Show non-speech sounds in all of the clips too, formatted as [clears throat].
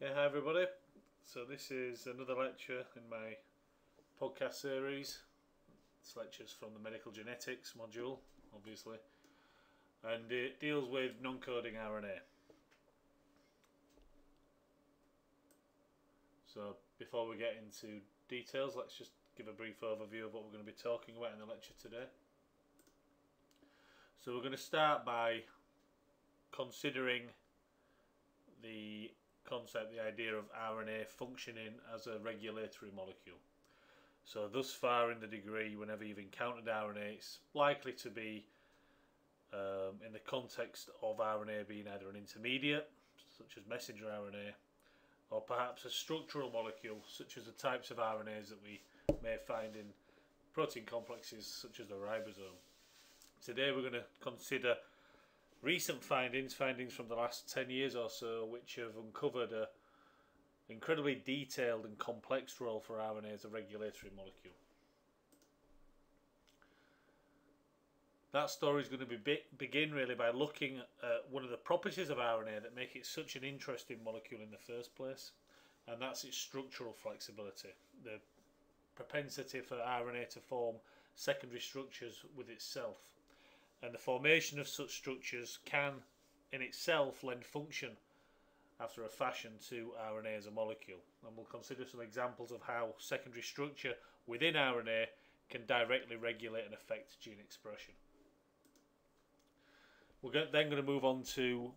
Yeah, hi everybody. So this is another lecture in my podcast series. It's lectures from the medical genetics module, obviously, and it deals with non-coding RNA. So before we get into details, let's just give a brief overview of what we're going to be talking about in the lecture today. So we're going to start by considering the concept, the idea of RNA functioning as a regulatory molecule. So thus far in the degree, whenever you've encountered RNA, it's likely to be um, in the context of RNA being either an intermediate, such as messenger RNA, or perhaps a structural molecule, such as the types of RNAs that we may find in protein complexes, such as the ribosome. Today we're going to consider recent findings, findings from the last 10 years or so, which have uncovered a incredibly detailed and complex role for RNA as a regulatory molecule. That story is going to be begin really by looking at one of the properties of RNA that make it such an interesting molecule in the first place, and that's its structural flexibility, the propensity for RNA to form secondary structures with itself and the formation of such structures can in itself lend function after a fashion to RNA as a molecule. And we'll consider some examples of how secondary structure within RNA can directly regulate and affect gene expression. We're then going to move on to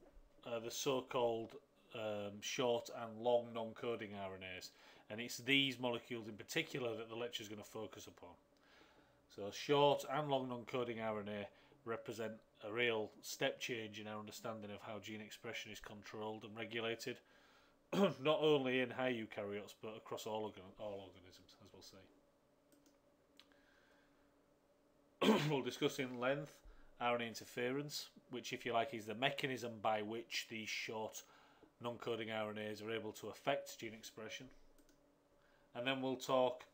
uh, the so-called um, short and long non-coding RNAs. And it's these molecules in particular that the lecture is going to focus upon. So short and long non-coding RNA represent a real step change in our understanding of how gene expression is controlled and regulated, [clears throat] not only in high eukaryotes but across all, organ all organisms, as we'll see. [clears throat] we'll discuss in length RNA interference, which, if you like, is the mechanism by which these short non-coding RNAs are able to affect gene expression. And then we'll talk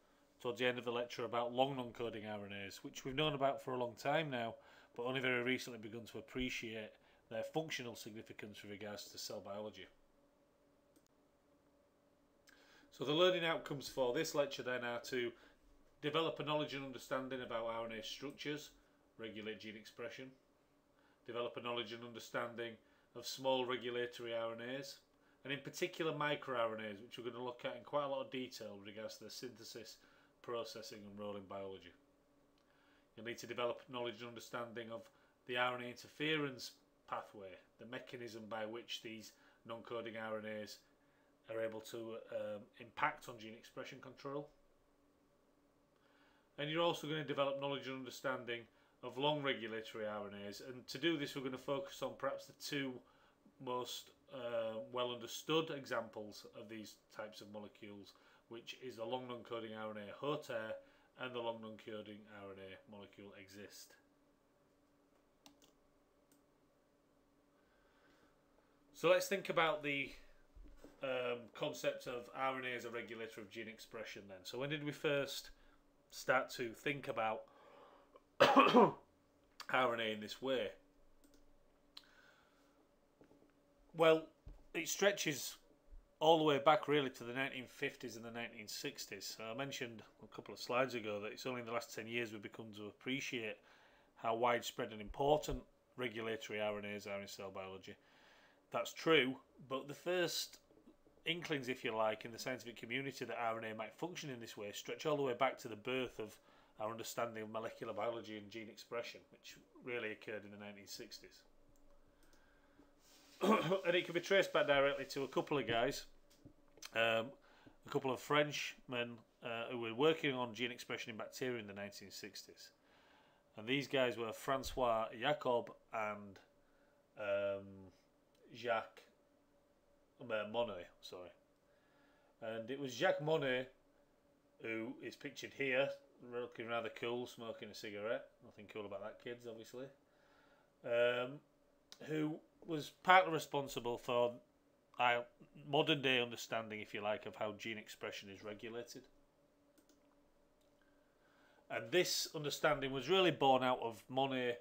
towards the end of the lecture about long non-coding RNAs, which we've known about for a long time now, but only very recently begun to appreciate their functional significance with regards to cell biology. So the learning outcomes for this lecture then are to develop a knowledge and understanding about RNA structures, regulate gene expression, develop a knowledge and understanding of small regulatory RNAs, and in particular microRNAs, which we're going to look at in quite a lot of detail with regards to their synthesis, processing and role in biology. You'll need to develop knowledge and understanding of the RNA interference pathway, the mechanism by which these non-coding RNAs are able to um, impact on gene expression control. And you're also going to develop knowledge and understanding of long regulatory RNAs. And to do this, we're going to focus on perhaps the two most uh, well understood examples of these types of molecules, which is the long non-coding RNA HOTAIR and the long non-coding RNA molecule XIST. So let's think about the um, concept of RNA as a regulator of gene expression then. So when did we first start to think about [coughs] RNA in this way? Well, it stretches all the way back really to the 1950s and the 1960s. I mentioned a couple of slides ago that it's only in the last 10 years we've become to appreciate how widespread and important regulatory RNAs are in cell biology. That's true, but the first inklings, if you like, in the scientific community that RNA might function in this way stretch all the way back to the birth of our understanding of molecular biology and gene expression, which really occurred in the 1960s. [coughs] and it can be traced back directly to a couple of guys, um, a couple of Frenchmen uh, who were working on gene expression in bacteria in the 1960s. And these guys were Francois Jacob and um, Jacques uh, Monod, sorry. And it was Jacques Monod who is pictured here, looking rather cool, smoking a cigarette. Nothing cool about that, kids, obviously. Um, who was partly responsible for modern day understanding, if you like, of how gene expression is regulated. And this understanding was really born out of Monod,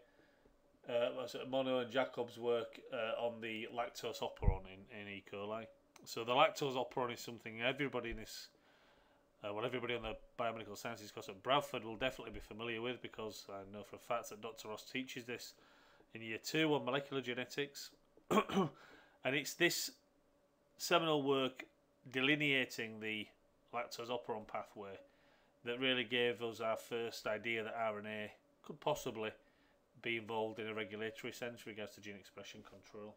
uh, and Jacob's work uh, on the lactose operon in, in E. coli. so the lactose operon is something everybody in this, uh, well, everybody on the biomedical sciences course at Bradford will definitely be familiar with because I know for a fact that Dr. Ross teaches this in year two on molecular genetics. [coughs] and it's this seminal work delineating the lactose operon pathway that really gave us our first idea that RNA could possibly be involved in a regulatory sense with regards to gene expression control.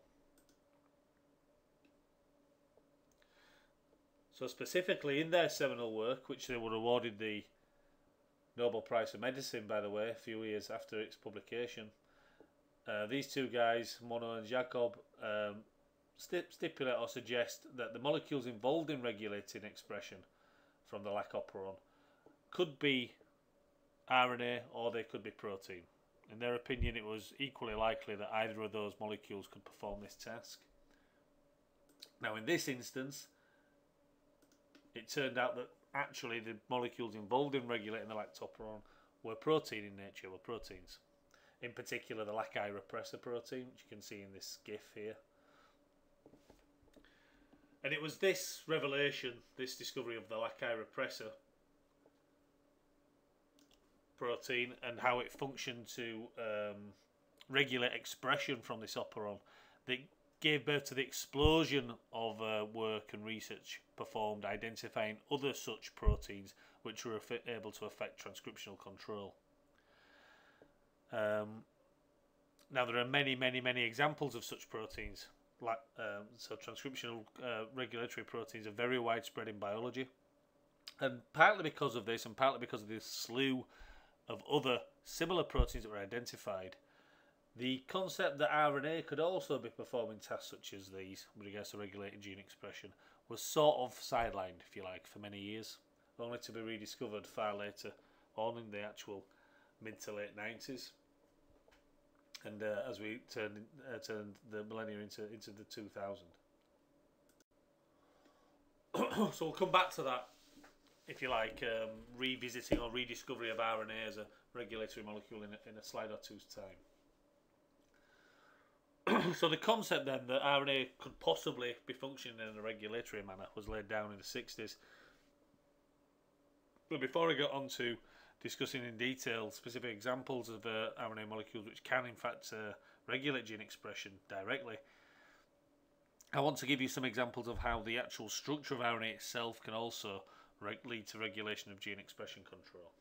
So specifically in their seminal work, which they were awarded the Nobel Prize of Medicine, by the way, a few years after its publication, uh, these two guys, Monod and Jacob, um, stipulate or suggest that the molecules involved in regulating expression from the lac operon could be RNA or they could be protein. In their opinion, it was equally likely that either of those molecules could perform this task. Now, in this instance, it turned out that actually the molecules involved in regulating the lactoperon were protein in nature, were proteins. In particular, the LAC-I repressor protein, which you can see in this GIF here. And it was this revelation, this discovery of the LAC-I repressor protein and how it functioned to um, regulate expression from this operon that gave birth to the explosion of uh, work and research performed identifying other such proteins which were able to affect transcriptional control. Um, now there are many, many, many examples of such proteins. Like um, so, transcriptional uh, regulatory proteins are very widespread in biology, and partly because of this, and partly because of this slew of other similar proteins that were identified, the concept that RNA could also be performing tasks such as these with regards to regulating gene expression was sort of sidelined, if you like, for many years, only to be rediscovered far later on in the actual mid to late 90s. And uh, as we turned, uh, turned the millennium into, into the 2000. [coughs] so we'll come back to that if you like, um, revisiting or rediscovery of RNA as a regulatory molecule in a, in a slide or two's time. [coughs] so the concept then that RNA could possibly be functioning in a regulatory manner was laid down in the 60s. But before I get on to discussing in detail specific examples of uh, RNA molecules which can in fact uh, regulate gene expression directly, I want to give you some examples of how the actual structure of RNA itself can also lead to regulation of gene expression control.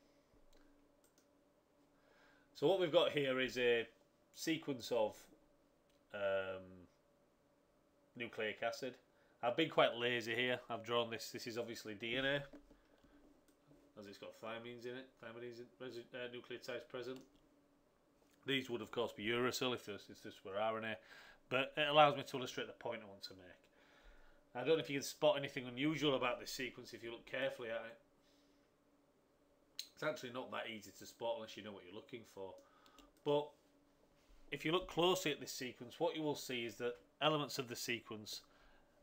So what we've got here is a sequence of um, nucleic acid. I've been quite lazy here. I've drawn this. This is obviously DNA, as it's got thymines in it, thymidines, uh, nucleotides present. These would, of course, be uracil if this, if this were RNA, but it allows me to illustrate the point I want to make. I don't know if you can spot anything unusual about this sequence if you look carefully at it. It's actually not that easy to spot unless you know what you're looking for. But if you look closely at this sequence, what you will see is that elements of the sequence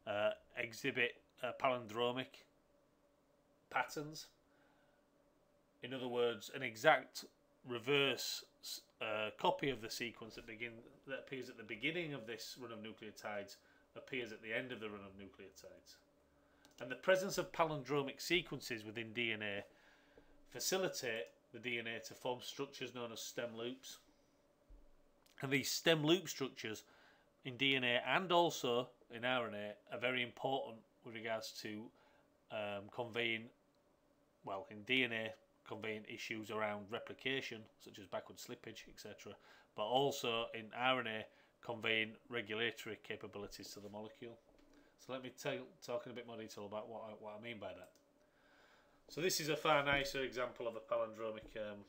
uh, exhibit uh, palindromic patterns. In other words, an exact reverse uh, copy of the sequence that begin that appears at the beginning of this run of nucleotides appears at the end of the run of nucleotides. And the presence of palindromic sequences within DNA facilitate the DNA to form structures known as stem loops. And these stem loop structures in DNA and also in RNA are very important with regards to um, conveying, well, in DNA, conveying issues around replication, such as backward slippage, etc., but also in RNA, conveying regulatory capabilities to the molecule. So let me talk in a bit more detail about what I, what I mean by that. So this is a far nicer example of a palindromic um,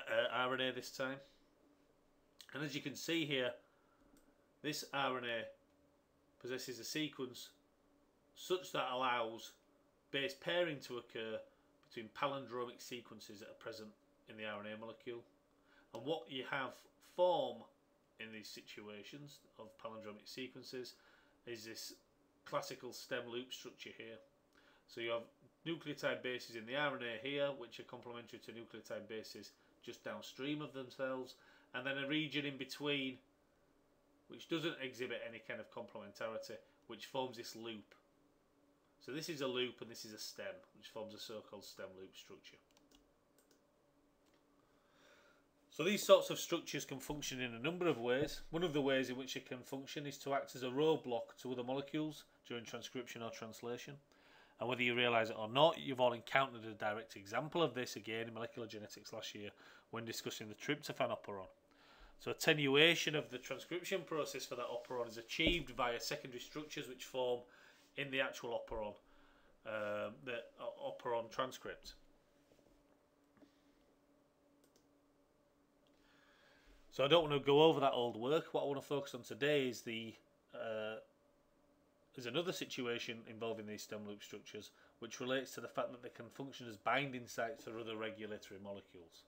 uh, RNA this time. And as you can see here, this RNA possesses a sequence such that allows base pairing to occur between palindromic sequences that are present in the RNA molecule. And what you have form in these situations of palindromic sequences is this classical stem loop structure here. So you have nucleotide bases in the RNA here, which are complementary to nucleotide bases just downstream of themselves, and then a region in between, which doesn't exhibit any kind of complementarity, which forms this loop. So this is a loop and this is a stem, which forms a so-called stem loop structure. So these sorts of structures can function in a number of ways. One of the ways in which it can function is to act as a roadblock to other molecules during transcription or translation. And whether you realise it or not, you've all encountered a direct example of this again in molecular genetics last year when discussing the tryptophan operon. So attenuation of the transcription process for that operon is achieved via secondary structures which form in the actual operon, um, the operon transcript. So I don't want to go over that old work. What I want to focus on today is the uh, is another situation involving these stem loop structures, which relates to the fact that they can function as binding sites for other regulatory molecules.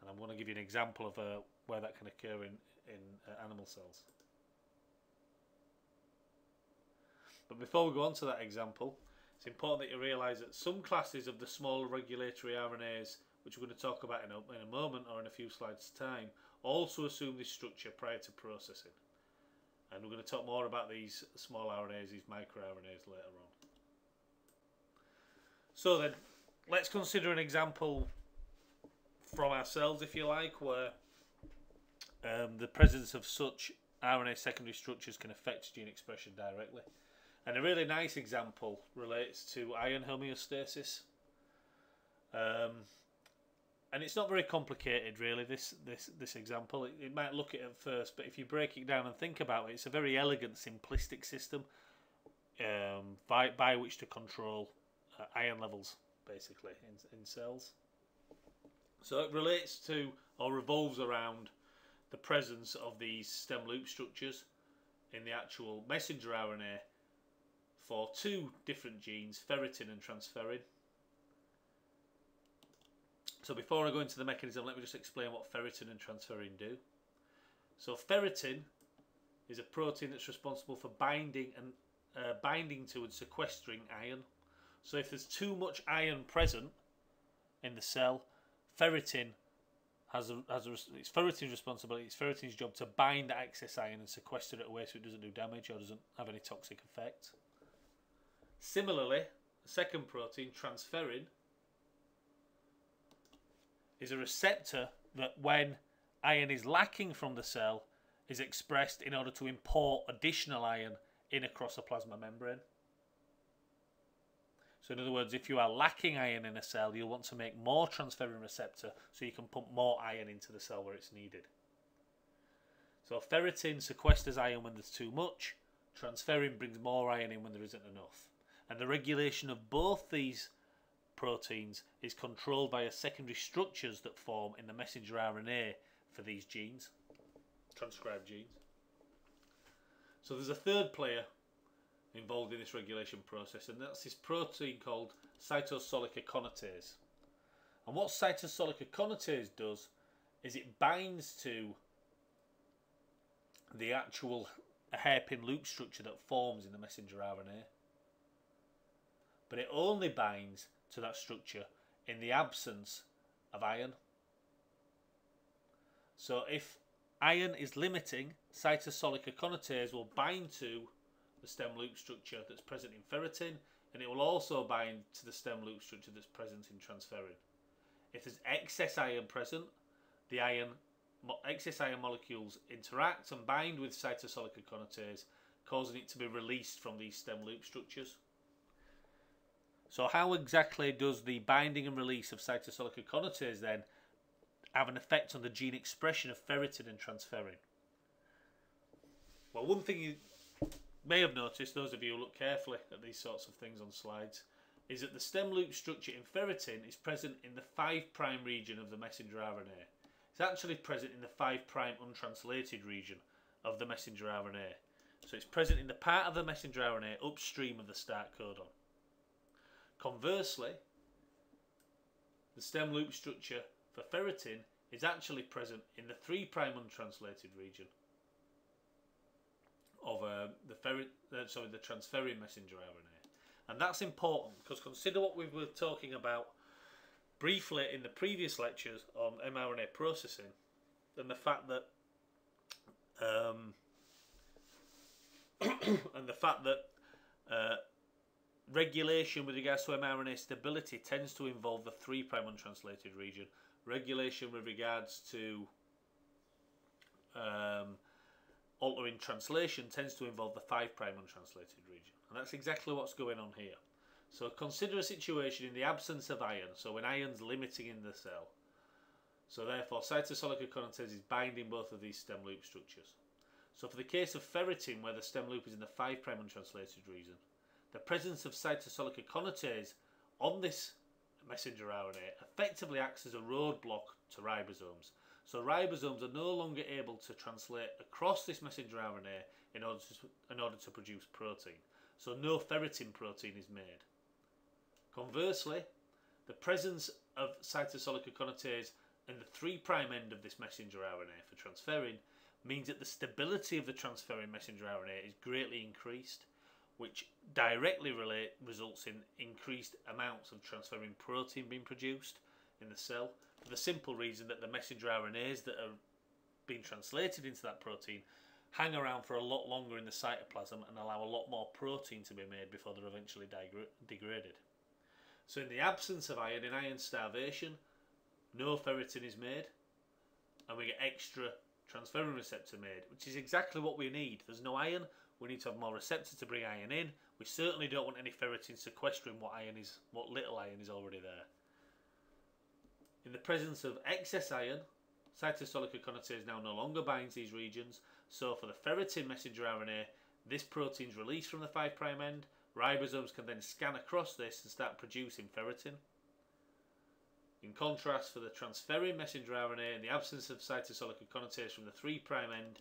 And I'm going to give you an example of uh, where that can occur in in uh, animal cells. But before we go on to that example, it's important that you realise that some classes of the smaller regulatory RNAs, which we're going to talk about in a, in a moment or in a few slides' time, also assume this structure prior to processing. And we're going to talk more about these small RNAs, these microRNAs later on. So then, let's consider an example from ourselves, if you like, where um, the presence of such RNA secondary structures can affect gene expression directly. And a really nice example relates to iron homeostasis. Um, and it's not very complicated really this this this example it, it, might look it at first but if you break it down and think about it it's a very elegant simplistic system um, by, by which to control uh, iron levels basically in, in cells so it relates to or revolves around the presence of these stem loop structures in the actual messenger RNA for two different genes ferritin and transferrin so before I go into the mechanism, let me just explain what ferritin and transferrin do. So ferritin is a protein that's responsible for binding and uh, binding to and sequestering iron. So if there's too much iron present in the cell, ferritin has a, has a, it's ferritin's responsibility. It's ferritin's job to bind the excess iron and sequester it away so it doesn't do damage or doesn't have any toxic effect. Similarly, the second protein, transferrin, is a receptor that when iron is lacking from the cell is expressed in order to import additional iron in across a plasma membrane. So in other words, if you are lacking iron in a cell, you'll want to make more transferrin receptor so you can pump more iron into the cell where it's needed. So ferritin sequesters iron when there's too much, transferrin brings more iron in when there isn't enough. And the regulation of both these proteins is controlled via secondary structures that form in the messenger RNA for these genes, transcribed genes. So there's a third player involved in this regulation process, and that's this protein called cytosolic aconitase. And what cytosolic aconitase does is it binds to the actual hairpin loop structure that forms in the messenger RNA. But it only binds to that structure in the absence of iron. So if iron is limiting, cytosolic aconitase will bind to the stem loop structure that's present in ferritin and it will also bind to the stem loop structure that's present in transferrin. If there's excess iron present, the iron excess iron molecules interact and bind with cytosolic aconitase, causing it to be released from these stem loop structures. So how exactly does the binding and release of cytosolic aconitase then have an effect on the gene expression of ferritin and transferrin? Well, one thing you may have noticed, those of you who look carefully at these sorts of things on slides, is that the stem loop structure in ferritin is present in the 5' region of the messenger RNA. It's actually present in the 5' untranslated region of the messenger RNA. So it's present in the part of the messenger RNA upstream of the start codon. Conversely, the stem loop structure for ferritin is actually present in the 3' untranslated region of uh, the ferrit, uh, sorry, the transferrin messenger RNA. And that's important because consider what we were talking about briefly in the previous lectures on mRNA processing and the fact that um, [coughs] and the fact that uh, regulation with regards to mRNA stability tends to involve the 3' untranslated region. Regulation with regards to um, altering translation tends to involve the 5' untranslated region. And that's exactly what's going on here. So consider a situation in the absence of iron, so when iron's limiting in the cell. So therefore cytosolic aconitase is binding both of these stem loop structures. So for the case of ferritin, where the stem loop is in the 5' untranslated region, the presence of cytosolic on this messenger RNA effectively acts as a roadblock to ribosomes. So ribosomes are no longer able to translate across this messenger RNA in order to, in order to produce protein. So no ferritin protein is made. Conversely, the presence of cytosolic aconitase in the 3' end of this messenger RNA for transferrin means that the stability of the transferrin messenger RNA is greatly increased, which directly relate, results in increased amounts of transferrin protein being produced in the cell for the simple reason that the messenger RNAs that are being translated into that protein hang around for a lot longer in the cytoplasm and allow a lot more protein to be made before they're eventually degraded. So in the absence of iron, in iron starvation, no ferritin is made and we get extra transferrin receptor made, which is exactly what we need. There's no iron, we need to have more receptors to bring iron in. We certainly don't want any ferritin sequestering what iron is, what little iron is already there. In the presence of excess iron, cytosolic aconitase now no longer binds these regions, so for the ferritin messenger RNA, this protein is released from the 5' end, ribosomes can then scan across this and start producing ferritin. In contrast, for the transferrin messenger RNA, in the absence of cytosolic aconitase from the 3' end,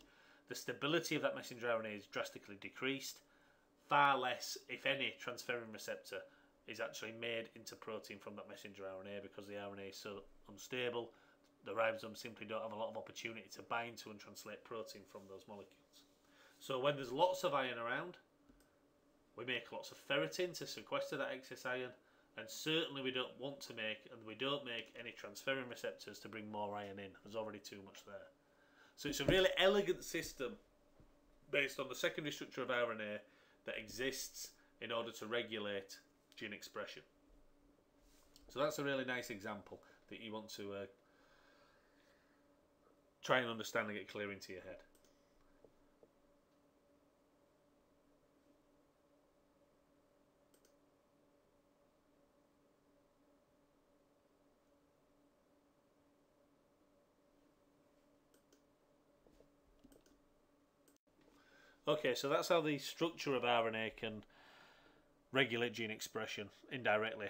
the stability of that messenger RNA is drastically decreased. Far less, if any, transferrin receptor is actually made into protein from that messenger RNA because the RNA is so unstable. The ribosomes simply don't have a lot of opportunity to bind to and translate protein from those molecules. So when there's lots of iron around, we make lots of ferritin to sequester that excess iron, and certainly we don't want to make, and we don't make any transferrin receptors to bring more iron in. There's already too much there. So it's a really elegant system based on the secondary structure of RNA that exists in order to regulate gene expression. So that's a really nice example that you want to uh, try and understand and get clear into your head. Okay, so that's how the structure of RNA can regulate gene expression indirectly.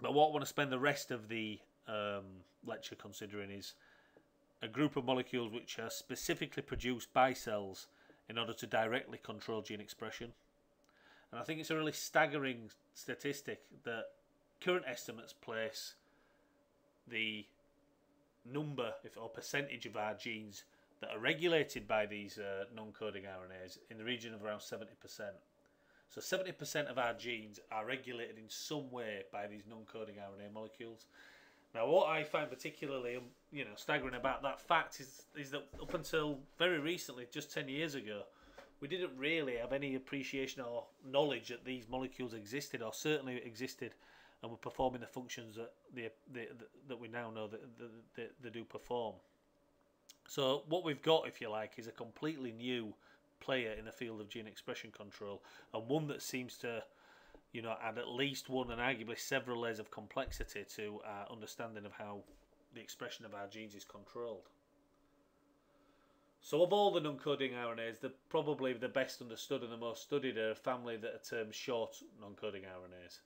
But what I want to spend the rest of the um, lecture considering is a group of molecules which are specifically produced by cells in order to directly control gene expression. And I think it's a really staggering statistic that current estimates place the number if, or percentage of our genes that are regulated by these uh, non-coding RNAs in the region of around 70%. So 70% of our genes are regulated in some way by these non-coding RNA molecules. Now, what I find particularly, um, you know, staggering about that fact is is that up until very recently, just 10 years ago, we didn't really have any appreciation or knowledge that these molecules existed, or certainly existed, and were performing the functions that they, that we now know that they do perform. So what we've got, if you like, is a completely new player in the field of gene expression control, and one that seems to, you know, add at least one and arguably several layers of complexity to our understanding of how the expression of our genes is controlled. So of all the non-coding RNAs, the probably the best understood and the most studied are a family that are termed short non-coding RNAs.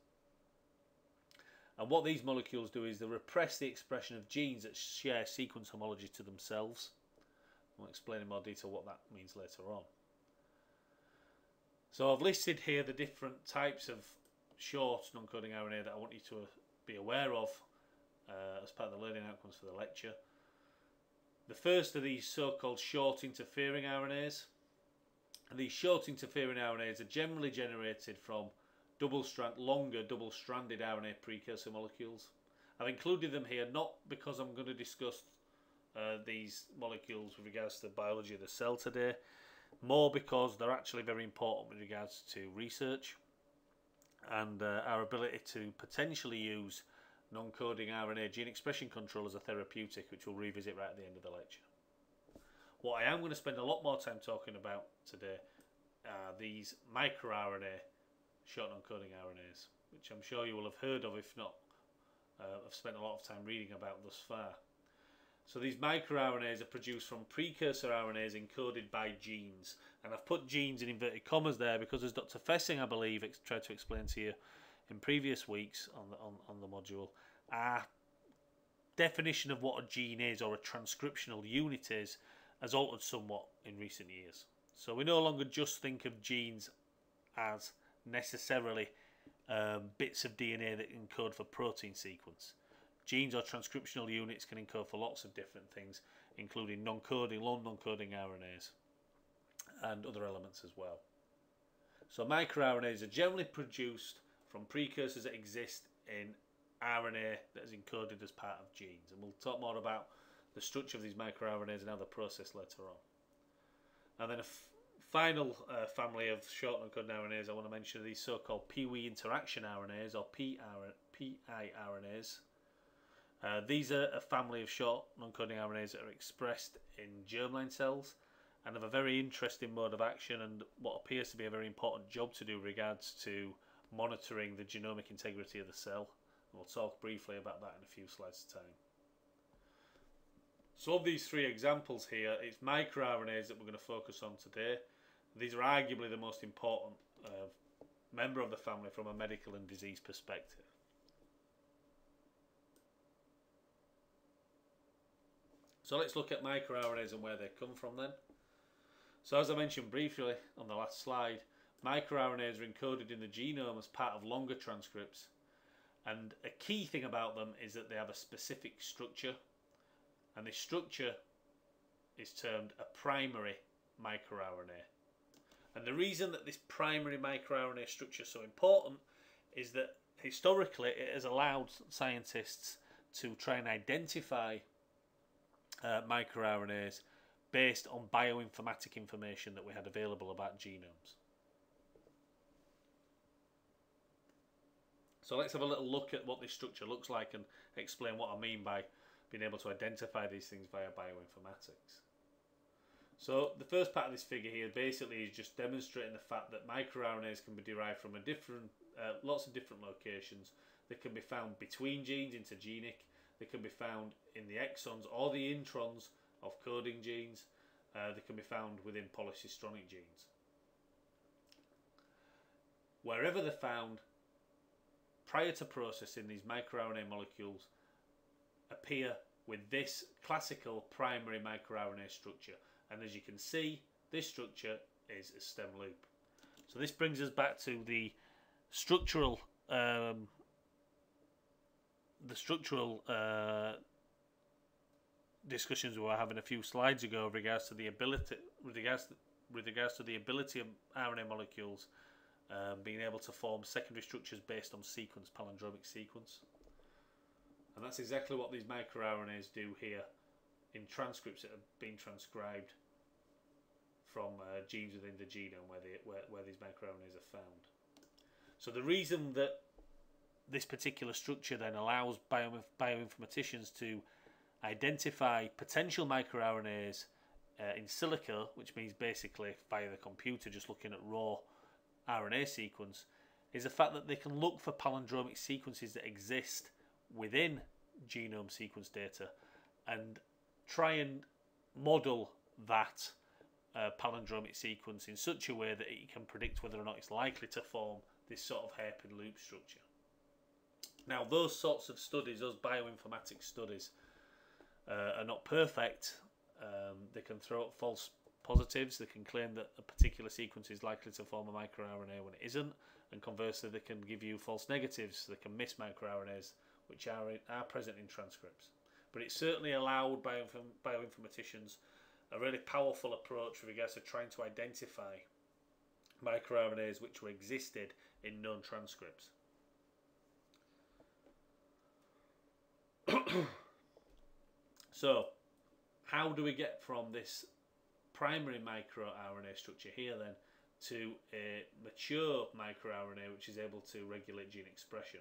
And what these molecules do is they repress the expression of genes that share sequence homology to themselves. I'll explain in more detail what that means later on. So I've listed here the different types of short non-coding RNA that I want you to be aware of uh, as part of the learning outcomes for the lecture. The first are these so-called short interfering RNAs. And these short interfering RNAs are generally generated from double strand, longer double-stranded RNA precursor molecules. I've included them here not because I'm going to discuss uh, these molecules with regards to the biology of the cell today, more because they're actually very important with regards to research and uh, our ability to potentially use non-coding RNA gene expression control as a therapeutic, which we'll revisit right at the end of the lecture. What I am going to spend a lot more time talking about today are these microRNA short non-coding RNAs, which I'm sure you will have heard of, if not, uh, I've spent a lot of time reading about thus far. So these microRNAs are produced from precursor RNAs encoded by genes. And I've put genes in inverted commas there because as Dr. Fessing, I believe, tried to explain to you in previous weeks on the, on, on the module, our definition of what a gene is or a transcriptional unit is has altered somewhat in recent years. So we no longer just think of genes as necessarily um, bits of DNA that encode for protein sequence. Genes or transcriptional units can encode for lots of different things, including non-coding, long non-coding RNAs, and other elements as well. So microRNAs are generally produced from precursors that exist in RNA that is encoded as part of genes, and we'll talk more about the structure of these microRNAs and how they're processed later on. And then final uh, family of short non-coding RNAs I want to mention are these so-called Piwi interaction RNAs or piRNAs. Uh, these are a family of short non-coding RNAs that are expressed in germline cells and have a very interesting mode of action and what appears to be a very important job to do regards to monitoring the genomic integrity of the cell. And we'll talk briefly about that in a few slides' time. So of these three examples here, it's microRNAs that we're going to focus on today. These are arguably the most important uh, member of the family from a medical and disease perspective. So let's look at microRNAs and where they come from then. So as I mentioned briefly on the last slide, microRNAs are encoded in the genome as part of longer transcripts. And a key thing about them is that they have a specific structure. And this structure is termed a primary microRNA. And the reason that this primary microRNA structure is so important is that historically it has allowed scientists to try and identify uh, microRNAs based on bioinformatic information that we had available about genomes. So let's have a little look at what this structure looks like and explain what I mean by being able to identify these things via bioinformatics. So the first part of this figure here basically is just demonstrating the fact that microRNAs can be derived from a different, uh, lots of different locations. They can be found between genes, intergenic, they can be found in the exons or the introns of coding genes. Uh, they can be found within polycistronic genes. Wherever they're found, prior to processing, these microRNA molecules appear with this classical primary microRNA structure. And as you can see, this structure is a stem loop. So this brings us back to the structural um, the structural uh, discussions we were having a few slides ago with regards to the ability with regards to, with regards to the ability of RNA molecules um, being able to form secondary structures based on sequence, palindromic sequence. And that's exactly what these microRNAs do here in transcripts that have been transcribed from uh, genes within the genome where, they, where, where these microRNAs are found. So the reason that this particular structure then allows bio, bioinformaticians to identify potential microRNAs uh, in silico, which means basically via the computer just looking at raw RNA sequence, is the fact that they can look for palindromic sequences that exist within genome sequence data and try and model that uh, palindromic sequence in such a way that it can predict whether or not it's likely to form this sort of hairpin loop structure. Now, those sorts of studies, those bioinformatics studies, uh, are not perfect. Um, they can throw up false positives. They can claim that a particular sequence is likely to form a microRNA when it isn't, and conversely, they can give you false negatives. They can miss microRNAs which are in, are present in transcripts. But it certainly allowed bioinform bioinformaticians a really powerful approach with regards to trying to identify microRNAs which were existed in known transcripts. [clears throat] so, how do we get from this primary microRNA structure here then to a mature microRNA which is able to regulate gene expression.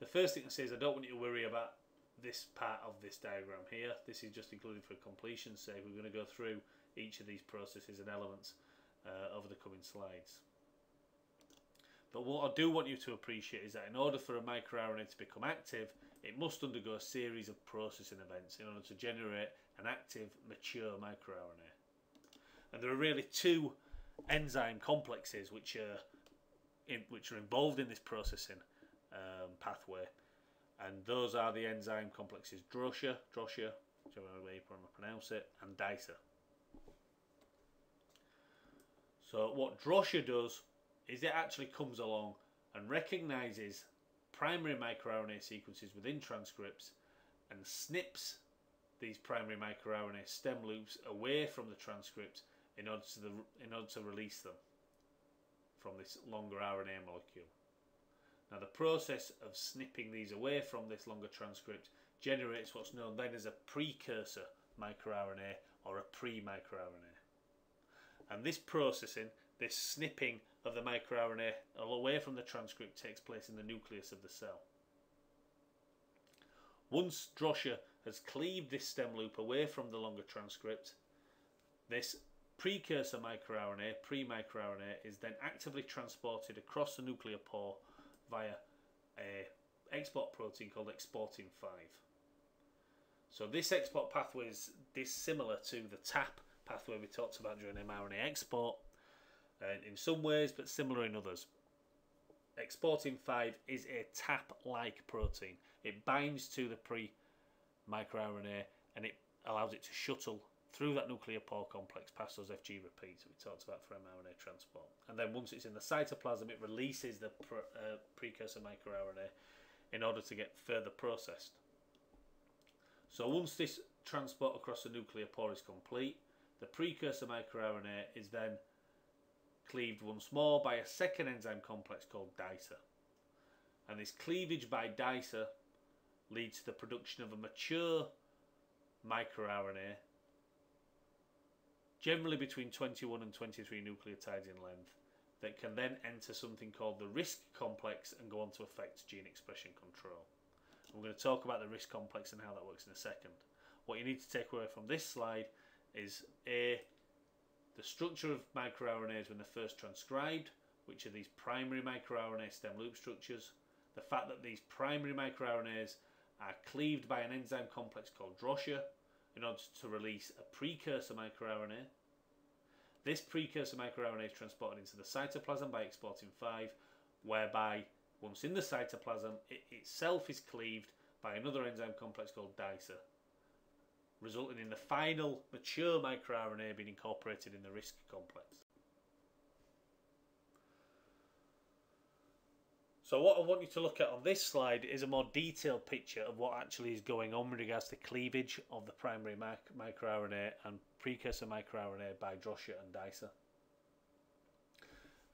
The first thing to say is I don't want you to worry about this part of this diagram here. This is just included for completion's sake. We're going to go through each of these processes and elements uh, over the coming slides. But what I do want you to appreciate is that in order for a microRNA to become active, it must undergo a series of processing events in order to generate an active, mature microRNA. And there are really two enzyme complexes which are in, which are involved in this processing um, pathway, and those are the enzyme complexes Drosha, Drosha, whichever way you pronounce it, and DICER. So what Drosha does is it actually comes along and recognizes primary microRNA sequences within transcripts and snips these primary microRNA stem loops away from the transcript in order to, the, in order to release them from this longer RNA molecule. Now the process of snipping these away from this longer transcript generates what's known then as a precursor microRNA or a pre-microRNA. And this processing, this snipping of the microRNA away from the transcript takes place in the nucleus of the cell. Once Drosha has cleaved this stem loop away from the longer transcript, this precursor microRNA, pre-microRNA, is then actively transported across the nuclear pore via a export protein called exportin 5. So this export pathway is dissimilar to the TAP pathway we talked about during mRNA export uh, in some ways, but similar in others. Exportin 5 is a TAP-like protein. It binds to the pre-microRNA and it allows it to shuttle through that nuclear pore complex past those FG repeats that we talked about for mRNA transport. And then once it's in the cytoplasm, it releases the uh, precursor microRNA in order to get further processed. So once this transport across the nuclear pore is complete, the precursor microRNA is then cleaved once more by a second enzyme complex called DICER. And this cleavage by DICER leads to the production of a mature microRNA generally between 21 and 23 nucleotides in length, that can then enter something called the RISC complex and go on to affect gene expression control. we're going to talk about the RISC complex and how that works in a second. What you need to take away from this slide is A, the structure of microRNAs when they're first transcribed, which are these primary microRNA stem loop structures, the fact that these primary microRNAs are cleaved by an enzyme complex called Drosha, in order to release a precursor microRNA. This precursor microRNA is transported into the cytoplasm by exportin 5, whereby once in the cytoplasm, it itself is cleaved by another enzyme complex called DICER, resulting in the final mature microRNA being incorporated in the RISC complex. So what I want you to look at on this slide is a more detailed picture of what actually is going on with regards to cleavage of the primary mic microRNA and precursor microRNA by Drosha and DICER.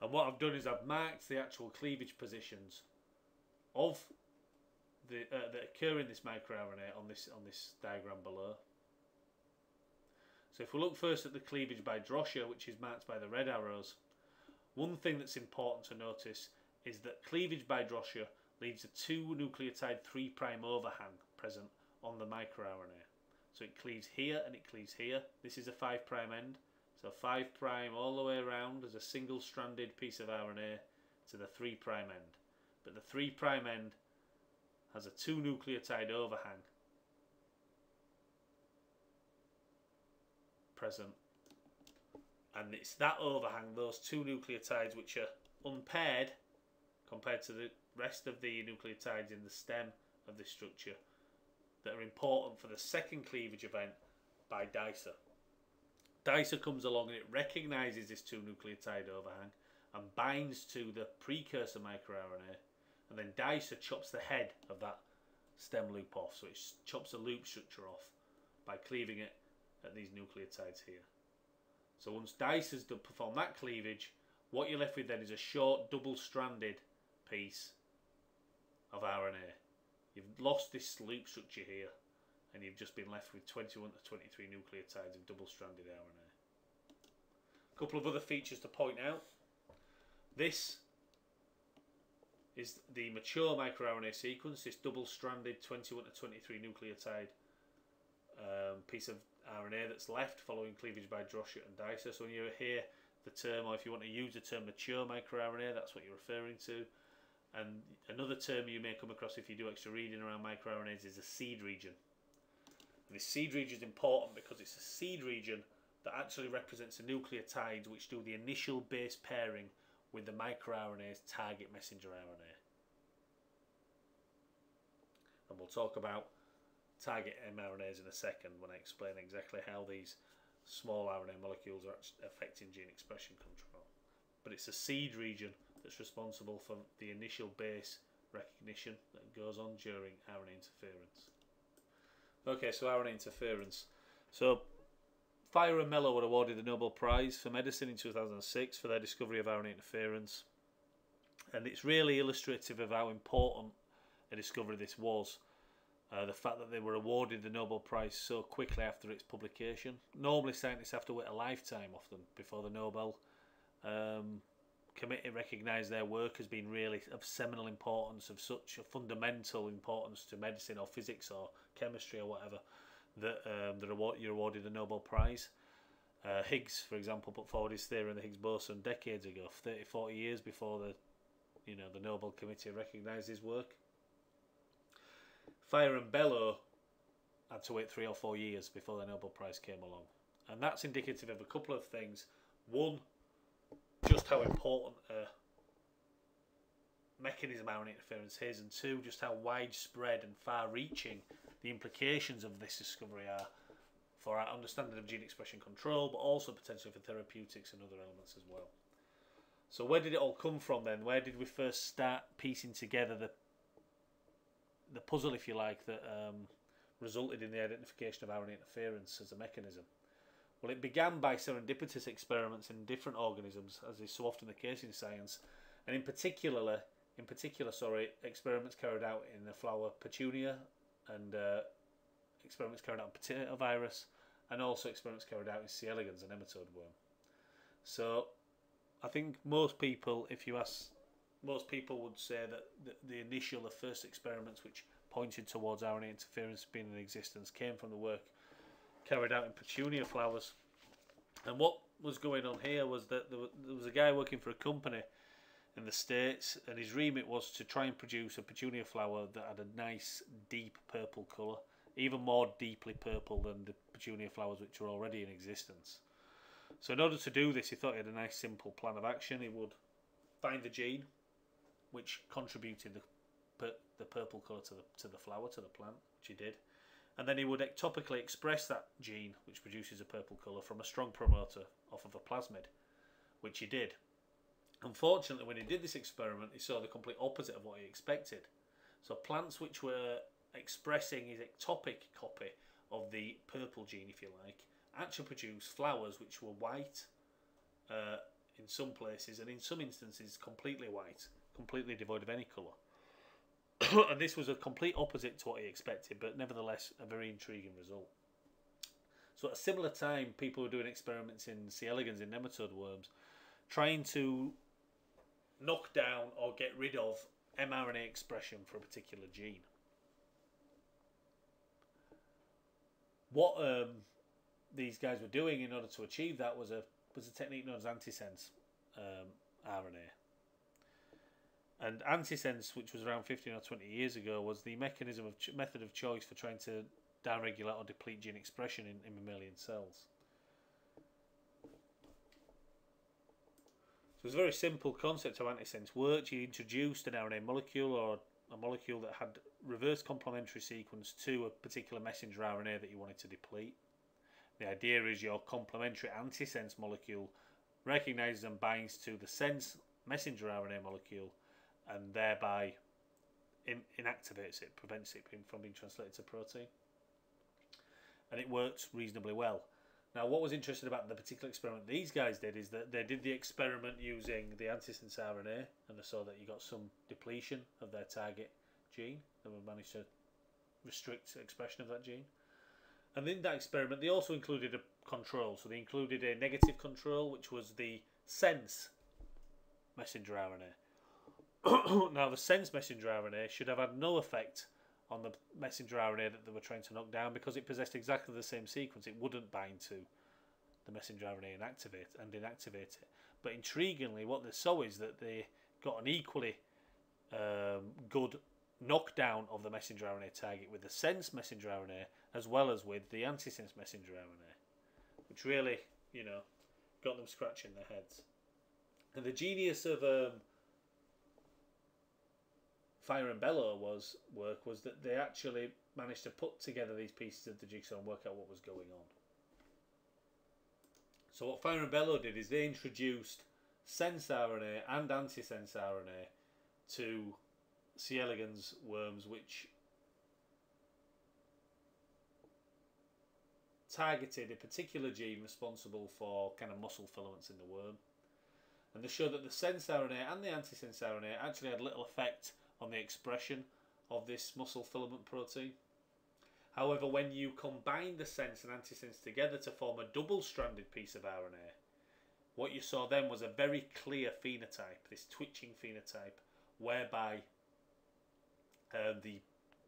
And what I've done is I've marked the actual cleavage positions of the uh, that occur in this microRNA on this on this diagram below. So if we look first at the cleavage by Drosha, which is marked by the red arrows, one thing that's important to notice is that cleavage by Drosha leaves a 2 nucleotide 3' overhang present on the microRNA. So it cleaves here and it cleaves here. This is a 5' end. So 5' all the way around as a single stranded piece of RNA to the 3' end. But the 3' end has a 2 nucleotide overhang present. And it's that overhang, those two nucleotides which are unpaired compared to the rest of the nucleotides in the stem of this structure that are important for the second cleavage event by DICER. DICER comes along and it recognises this two nucleotide overhang and binds to the precursor microRNA and then DICER chops the head of that stem loop off so it chops the loop structure off by cleaving it at these nucleotides here. So once DICER's done perform that cleavage what you're left with then is a short double stranded piece of RNA. You've lost this loop structure here and you've just been left with 21 to 23 nucleotides of double-stranded RNA. A couple of other features to point out. This is the mature microRNA sequence, this double-stranded 21 to 23 nucleotide um, piece of RNA that's left following cleavage by Drosha and Dicer. So when you hear the term, or if you want to use the term mature microRNA, that's what you're referring to. And another term you may come across if you do extra reading around microRNAs is a seed region. And this seed region is important because it's a seed region that actually represents the nucleotides which do the initial base pairing with the microRNA's target messenger RNA. And we'll talk about target mRNAs in a second when I explain exactly how these small RNA molecules are affecting gene expression control. But it's a seed region that's responsible for the initial base recognition that goes on during RNA interference. Okay, so RNA interference. So Fire and Mello were awarded the Nobel Prize for Medicine in 2006 for their discovery of RNA interference. And it's really illustrative of how important a discovery this was. Uh, the fact that they were awarded the Nobel Prize so quickly after its publication. Normally, scientists have to wait a lifetime often before the Nobel um, committee recognise their work as being really of seminal importance, of such a fundamental importance to medicine or physics or chemistry or whatever, that um, that award, you're awarded the Nobel Prize. Uh, Higgs, for example, put forward his theory in the Higgs boson decades ago, 30, 40 years before the, you know, the Nobel Committee recognised his work. Fire and Mello had to wait three or four years before the Nobel Prize came along. And that's indicative of a couple of things. One, just how important a mechanism RNA interference is, and two, just how widespread and far reaching the implications of this discovery are for our understanding of gene expression control, but also potentially for therapeutics and other elements as well. So, where did it all come from then? Where did we first start piecing together the the puzzle, if you like, that um, resulted in the identification of RNA interference as a mechanism? Well, it began by serendipitous experiments in different organisms, as is so often the case in science, and in particular, in particular, sorry, experiments carried out in the flower petunia and uh, experiments carried out on potato virus, and also experiments carried out in C. elegans, a nematode worm. So, I think most people, if you ask most people would say that the, the initial, the first experiments which pointed towards RNA interference being in existence came from the work carried out in petunia flowers. And what was going on here was that there was a guy working for a company in the States, and his remit was to try and produce a petunia flower that had a nice, deep purple colour, even more deeply purple than the petunia flowers which were already in existence. So, in order to do this, he thought he had a nice, simple plan of action. He would find the gene, which contributed the the purple colour to the to the flower to the plant, which he did, and then he would ectopically express that gene, which produces a purple colour, from a strong promoter off of a plasmid, which he did. Unfortunately, when he did this experiment, he saw the complete opposite of what he expected. So plants which were expressing his ectopic copy of the purple gene, if you like, actually produced flowers which were white uh, in some places, and in some instances completely white completely devoid of any colour. [coughs] and this was a complete opposite to what he expected, but nevertheless a very intriguing result. So at a similar time, people were doing experiments in C. elegans in nematode worms, trying to knock down or get rid of mRNA expression for a particular gene. What um, these guys were doing in order to achieve that was a was a technique known as antisense um, RNA. And antisense, which was around 15 or 20 years ago, was the mechanism of method of choice for trying to downregulate or deplete gene expression in, in mammalian cells. So it's a very simple concept of antisense worked. You introduced an RNA molecule or a molecule that had reverse complementary sequence to a particular messenger RNA that you wanted to deplete. The idea is your complementary antisense molecule recognizes and binds to the sense messenger RNA molecule and thereby in, inactivates it, prevents it from being translated to protein. And it works reasonably well. Now, what was interesting about the particular experiment these guys did is that they did the experiment using the antisense RNA, and they saw that you got some depletion of their target gene. They managed to restrict expression of that gene. And in that experiment, they also included a control. So they included a negative control, which was the sense messenger RNA. [coughs] now, the sense messenger RNA should have had no effect on the messenger RNA that they were trying to knock down because it possessed exactly the same sequence. It wouldn't bind to the messenger RNA and activate and inactivate it. But intriguingly, what they saw is that they got an equally um, good knockdown of the messenger RNA target with the sense messenger RNA as well as with the antisense messenger RNA, which really, you know, got them scratching their heads. And the genius of um, Fire and Mello was work was that they actually managed to put together these pieces of the jigsaw and work out what was going on. So what Fire and Mello did is they introduced sense RNA and antisense RNA to C. elegans worms, which targeted a particular gene responsible for kind of muscle filaments in the worm. And they showed that the sense RNA and the antisense RNA actually had little effect on the expression of this muscle filament protein. However, when you combine the sense and antisense together to form a double-stranded piece of RNA, what you saw then was a very clear phenotype, this twitching phenotype, whereby uh, the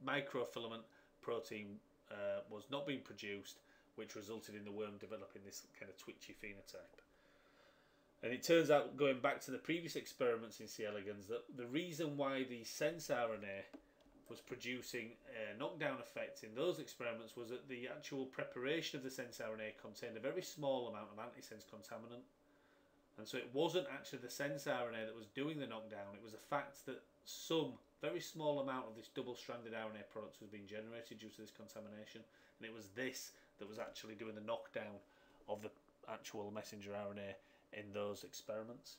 microfilament protein uh, was not being produced, which resulted in the worm developing this kind of twitchy phenotype. And it turns out, going back to the previous experiments in C. elegans, that the reason why the sense RNA was producing a knockdown effect in those experiments was that the actual preparation of the sense RNA contained a very small amount of antisense contaminant. And so it wasn't actually the sense RNA that was doing the knockdown, it was the fact that some very small amount of this double-stranded RNA product was being generated due to this contamination. And it was this that was actually doing the knockdown of the actual messenger RNA in those experiments.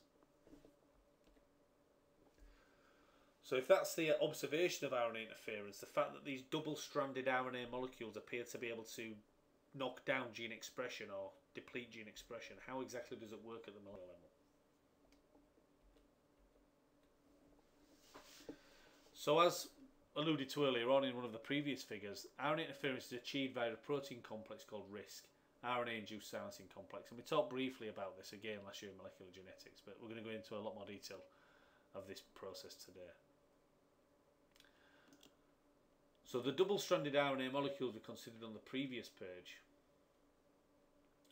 So if that's the observation of RNA interference, the fact that these double-stranded RNA molecules appear to be able to knock down gene expression or deplete gene expression, how exactly does it work at the molecular level? So as alluded to earlier on in one of the previous figures, RNA interference is achieved via a protein complex called RISC, RNA-induced silencing complex. And we talked briefly about this again last year in molecular genetics, but we're going to go into a lot more detail of this process today. So the double-stranded RNA molecules we considered on the previous page,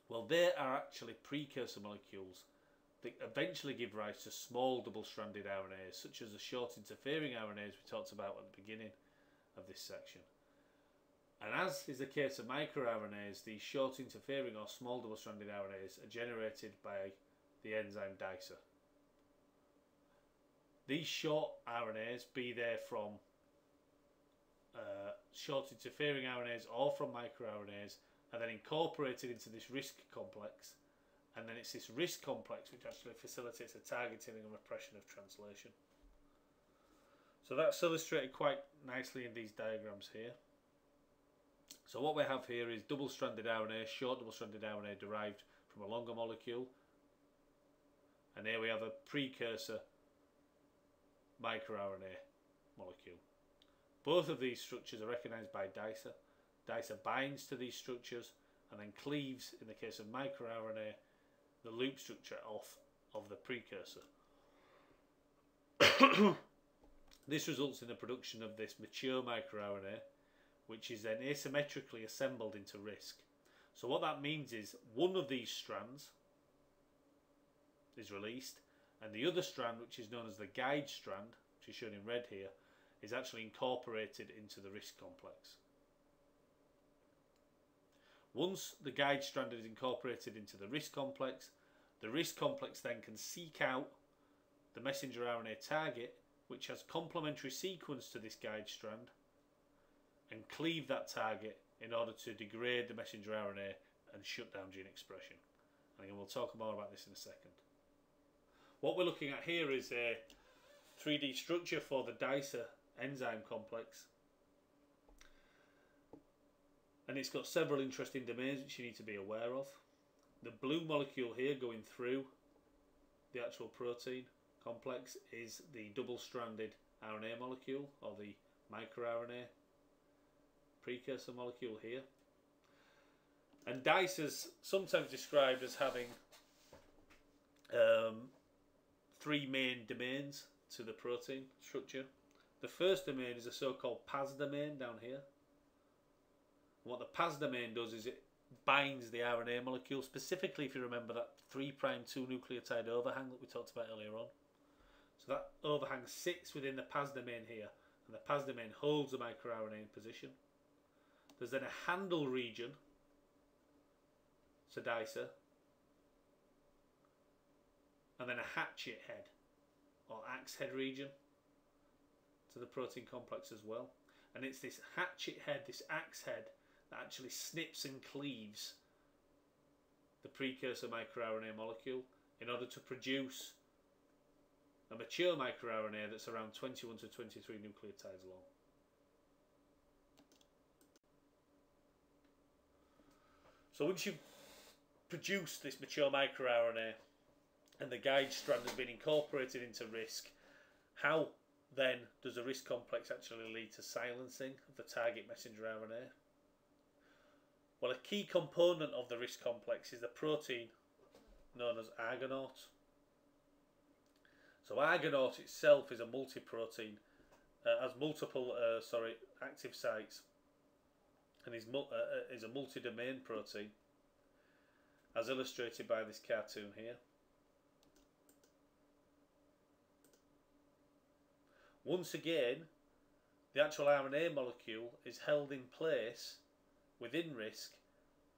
well, they are actually precursor molecules that eventually give rise to small double-stranded RNAs, such as the short interfering RNAs we talked about at the beginning of this section. And as is the case of microRNAs, these short interfering or small double-stranded RNAs are generated by the enzyme DICER. These short RNAs, be they from uh, short interfering RNAs or from microRNAs are then incorporated into this RISC complex and then it's this RISC complex which actually facilitates the targeting and repression of translation. So that's illustrated quite nicely in these diagrams here. So what we have here is double-stranded RNA, short double-stranded RNA derived from a longer molecule. And here we have a precursor microRNA molecule. Both of these structures are recognized by DICER. DICER binds to these structures and then cleaves, in the case of microRNA, the loop structure off of the precursor. [coughs] this results in the production of this mature microRNA, which is then asymmetrically assembled into RISC. So what that means is one of these strands is released, and the other strand, which is known as the guide strand, which is shown in red here, is actually incorporated into the RISC complex. Once the guide strand is incorporated into the RISC complex, the RISC complex then can seek out the messenger RNA target, which has complementary sequence to this guide strand, and cleave that target in order to degrade the messenger RNA and shut down gene expression. And again, we'll talk more about this in a second. What we're looking at here is a 3D structure for the DICER enzyme complex. And it's got several interesting domains which you need to be aware of. The blue molecule here going through the actual protein complex is the double-stranded RNA molecule or the microRNA precursor molecule here. And DICE is sometimes described as having um, three main domains to the protein structure. The first domain is a so-called PAZ domain down here. What the PAZ domain does is it binds the RNA molecule, specifically if you remember that 3' 2 nucleotide overhang that we talked about earlier on. So that overhang sits within the PAZ domain here, and the PAZ domain holds the microRNA in position. There's then a handle region, so DICER, and then a hatchet head, or axe head region, to the protein complex as well. And it's this hatchet head, this axe head, that actually snips and cleaves the precursor microRNA molecule in order to produce a mature microRNA that's around 21 to 23 nucleotides long. So once you've produced this mature microRNA and the guide strand has been incorporated into RISC, how then does the RISC complex actually lead to silencing of the target messenger RNA? Well, a key component of the RISC complex is the protein known as Argonaute. So Argonaute itself is a multi-protein, uh, has multiple uh, sorry active sites, and is, uh, uh, is a multi-domain protein, as illustrated by this cartoon here. Once again, the actual RNA molecule is held in place within RISC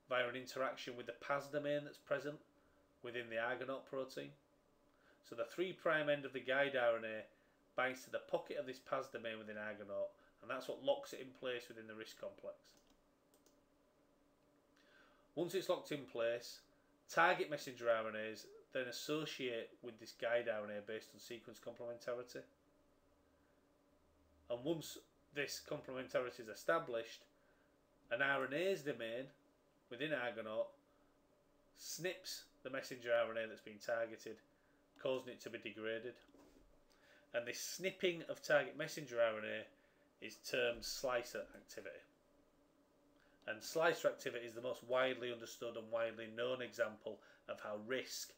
via an interaction with the PAZ domain that's present within the Argonaute protein. So the 3' end of the guide RNA binds to the pocket of this PAZ domain within Argonaute and that's what locks it in place within the RISC complex. Once it's locked in place, target messenger RNAs then associate with this guide RNA based on sequence complementarity. And once this complementarity is established, an RNase domain within Argonaute snips the messenger RNA that's been targeted, causing it to be degraded. And this snipping of target messenger RNA is termed slicer activity. And slicer activity is the most widely understood and widely known example of how RISC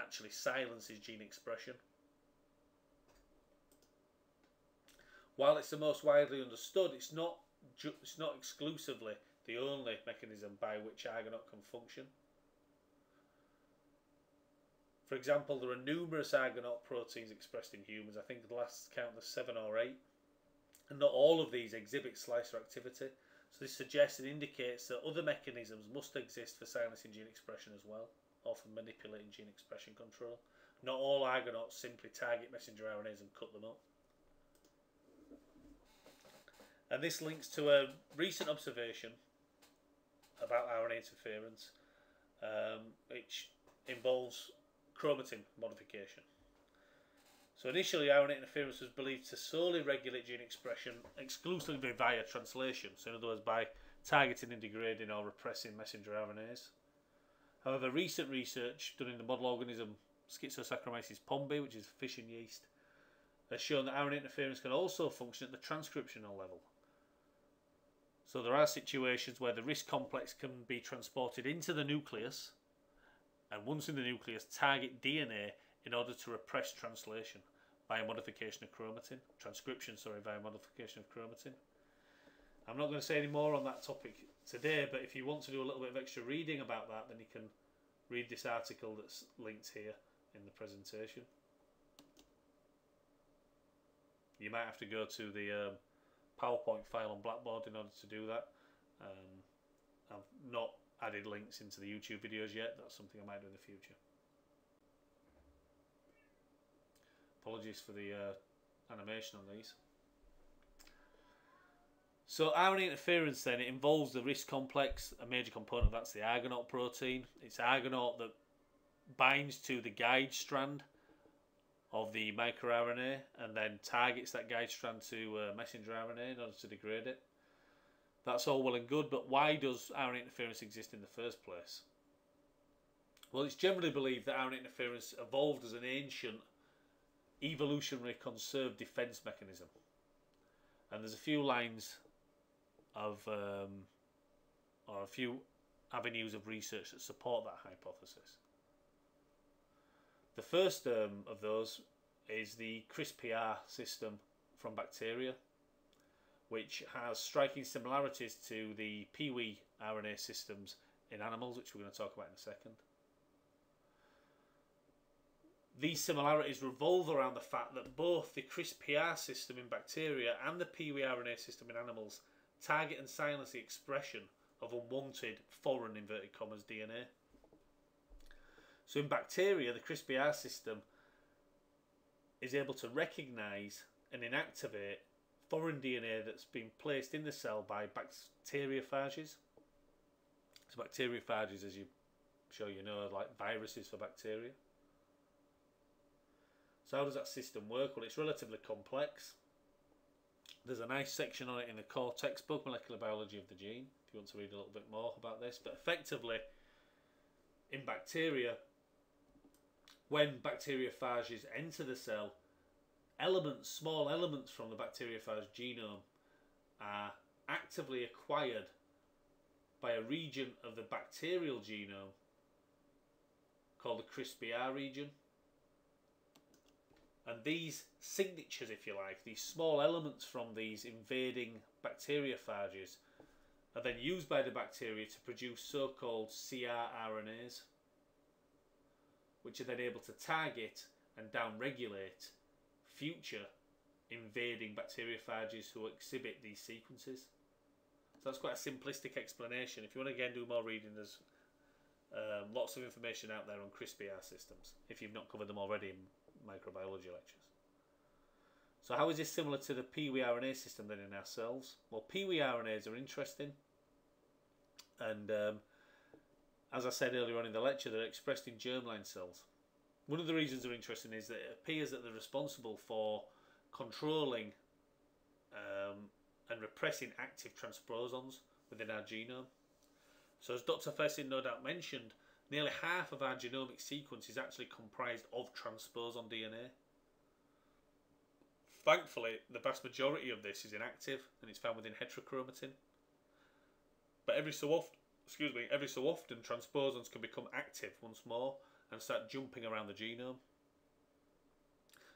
actually silences gene expression. While it's the most widely understood, it's not it's not exclusively the only mechanism by which Argonaute can function. For example, there are numerous Argonaute proteins expressed in humans. I think the last count there's seven or eight. And not all of these exhibit slicer activity. So this suggests and indicates that other mechanisms must exist for silencing gene expression as well, or for manipulating gene expression control. Not all Argonautes simply target messenger RNAs and cut them up. And this links to a recent observation about RNA interference, um, which involves chromatin modification. So initially, RNA interference was believed to solely regulate gene expression exclusively via translation, so in other words, by targeting and degrading or repressing messenger RNAs. However, recent research done in the model organism Schizosaccharomyces pombe, which is fission yeast, has shown that RNA interference can also function at the transcriptional level. So there are situations where the RISC complex can be transported into the nucleus and once in the nucleus target DNA in order to repress translation via modification of chromatin, transcription, sorry, via modification of chromatin. I'm not going to say any more on that topic today, but if you want to do a little bit of extra reading about that, then you can read this article that's linked here in the presentation. You might have to go to the um, PowerPoint file on Blackboard in order to do that. Um, I've not added links into the YouTube videos yet. That's something I might do in the future. Apologies for the uh, animation on these. So RNA interference then, it involves the RISC complex. A major component of that's the Argonaute protein. It's Argonaute that binds to the guide strand of the microRNA and then targets that guide strand to uh, messenger RNA in order to degrade it. That's all well and good, but why does RNA interference exist in the first place? Well, it's generally believed that RNA interference evolved as an ancient evolutionary conserved defense mechanism. And there's a few lines of, um, or a few avenues of research that support that hypothesis. The first um, of those is the CRISPR system from bacteria, which has striking similarities to the Piwi RNA systems in animals, which we're going to talk about in a second. These similarities revolve around the fact that both the CRISPR system in bacteria and the Piwi RNA system in animals target and silence the expression of unwanted foreign inverted commas DNA. So in bacteria, the CRISPR system is able to recognize and inactivate foreign DNA that's been placed in the cell by bacteriophages. So bacteriophages, as you sure you know, are like viruses for bacteria. So how does that system work? Well, it's relatively complex. There's a nice section on it in the core textbook, Molecular Biology of the Gene, if you want to read a little bit more about this. But effectively, in bacteria, when bacteriophages enter the cell, elements, small elements from the bacteriophage genome are actively acquired by a region of the bacterial genome called the CRISPR region. And these signatures, if you like, these small elements from these invading bacteriophages are then used by the bacteria to produce so-called CRRNAs, which are then able to target and downregulate future invading bacteriophages who exhibit these sequences. So that's quite a simplistic explanation. If you want to again do more reading, there's um, lots of information out there on CRISPR systems if you've not covered them already microbiology lectures. So how is this similar to the Piwi RNA system then in ourselves? Well, Piwi RNAs are interesting and um, as I said earlier on in the lecture, they're expressed in germline cells. One of the reasons they're interesting is that it appears that they're responsible for controlling um, and repressing active transposons within our genome. So as Dr. Fessing no doubt mentioned, nearly half of our genomic sequence is actually comprised of transposon DNA. Thankfully, the vast majority of this is inactive and it's found within heterochromatin. But every so often, excuse me, every so often transposons can become active once more and start jumping around the genome.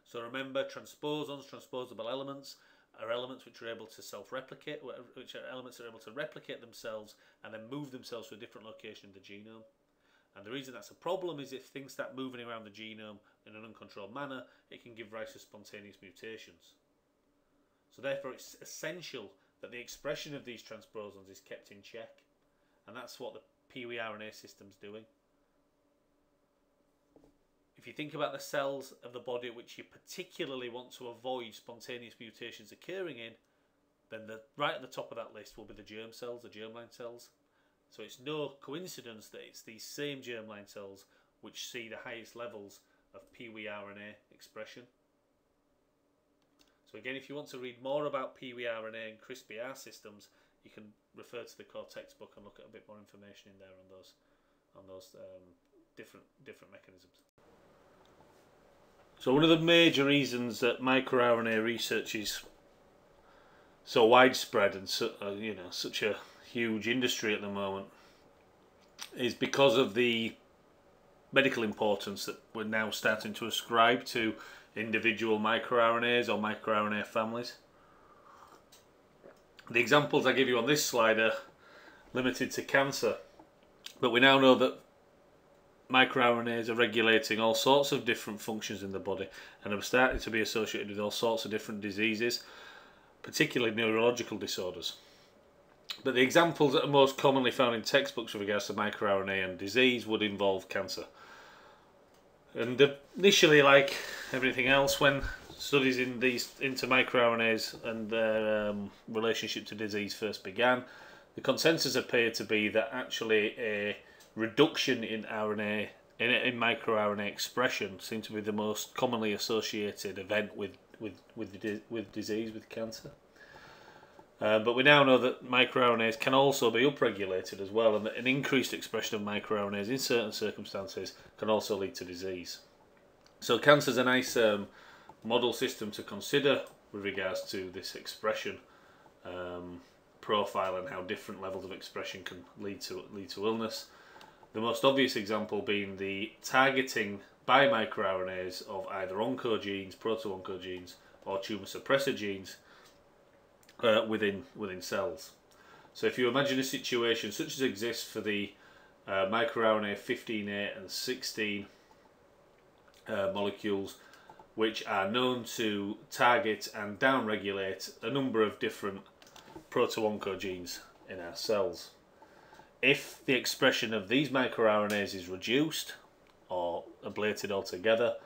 So remember, transposons, transposable elements, are elements which are able to self-replicate, which are elements that are able to replicate themselves and then move themselves to a different location in the genome. And the reason that's a problem is if things start moving around the genome in an uncontrolled manner, it can give rise to spontaneous mutations. So therefore it's essential that the expression of these transposons is kept in check. And that's what the Piwi RNA system's doing. If you think about the cells of the body which you particularly want to avoid spontaneous mutations occurring in, then the, right at the top of that list will be the germ cells, the germline cells. So it's no coincidence that it's these same germline cells which see the highest levels of Piwi RNA expression. So again, if you want to read more about Piwi RNA and CRISPR systems, you can refer to the core textbook and look at a bit more information in there on those on those um, different different mechanisms. So one of the major reasons that microRNA research is so widespread and so, uh, you know such a huge industry at the moment is because of the medical importance that we're now starting to ascribe to individual microRNAs or microRNA families. The examples I give you on this slide are limited to cancer, but we now know that microRNAs are regulating all sorts of different functions in the body and are starting to be associated with all sorts of different diseases, particularly neurological disorders. But the examples that are most commonly found in textbooks with regards to microRNA and disease would involve cancer. And initially, like everything else, when studies in these into microRNAs and their um, relationship to disease first began, the consensus appeared to be that actually a reduction in RNA in, in microRNA expression seemed to be the most commonly associated event with with with with disease with cancer. Uh, but we now know that microRNAs can also be upregulated as well, and that an increased expression of microRNAs in certain circumstances can also lead to disease. So cancer is a nice um, model system to consider with regards to this expression um, profile and how different levels of expression can lead to lead to illness. The most obvious example being the targeting by microRNAs of either oncogenes, proto-oncogenes, or tumor suppressor genes uh, within within cells. So if you imagine a situation such as exists for the uh, microRNA 15A and 16 uh, molecules which are known to target and downregulate a number of different proto-oncogenes in our cells. If the expression of these microRNAs is reduced or ablated altogether,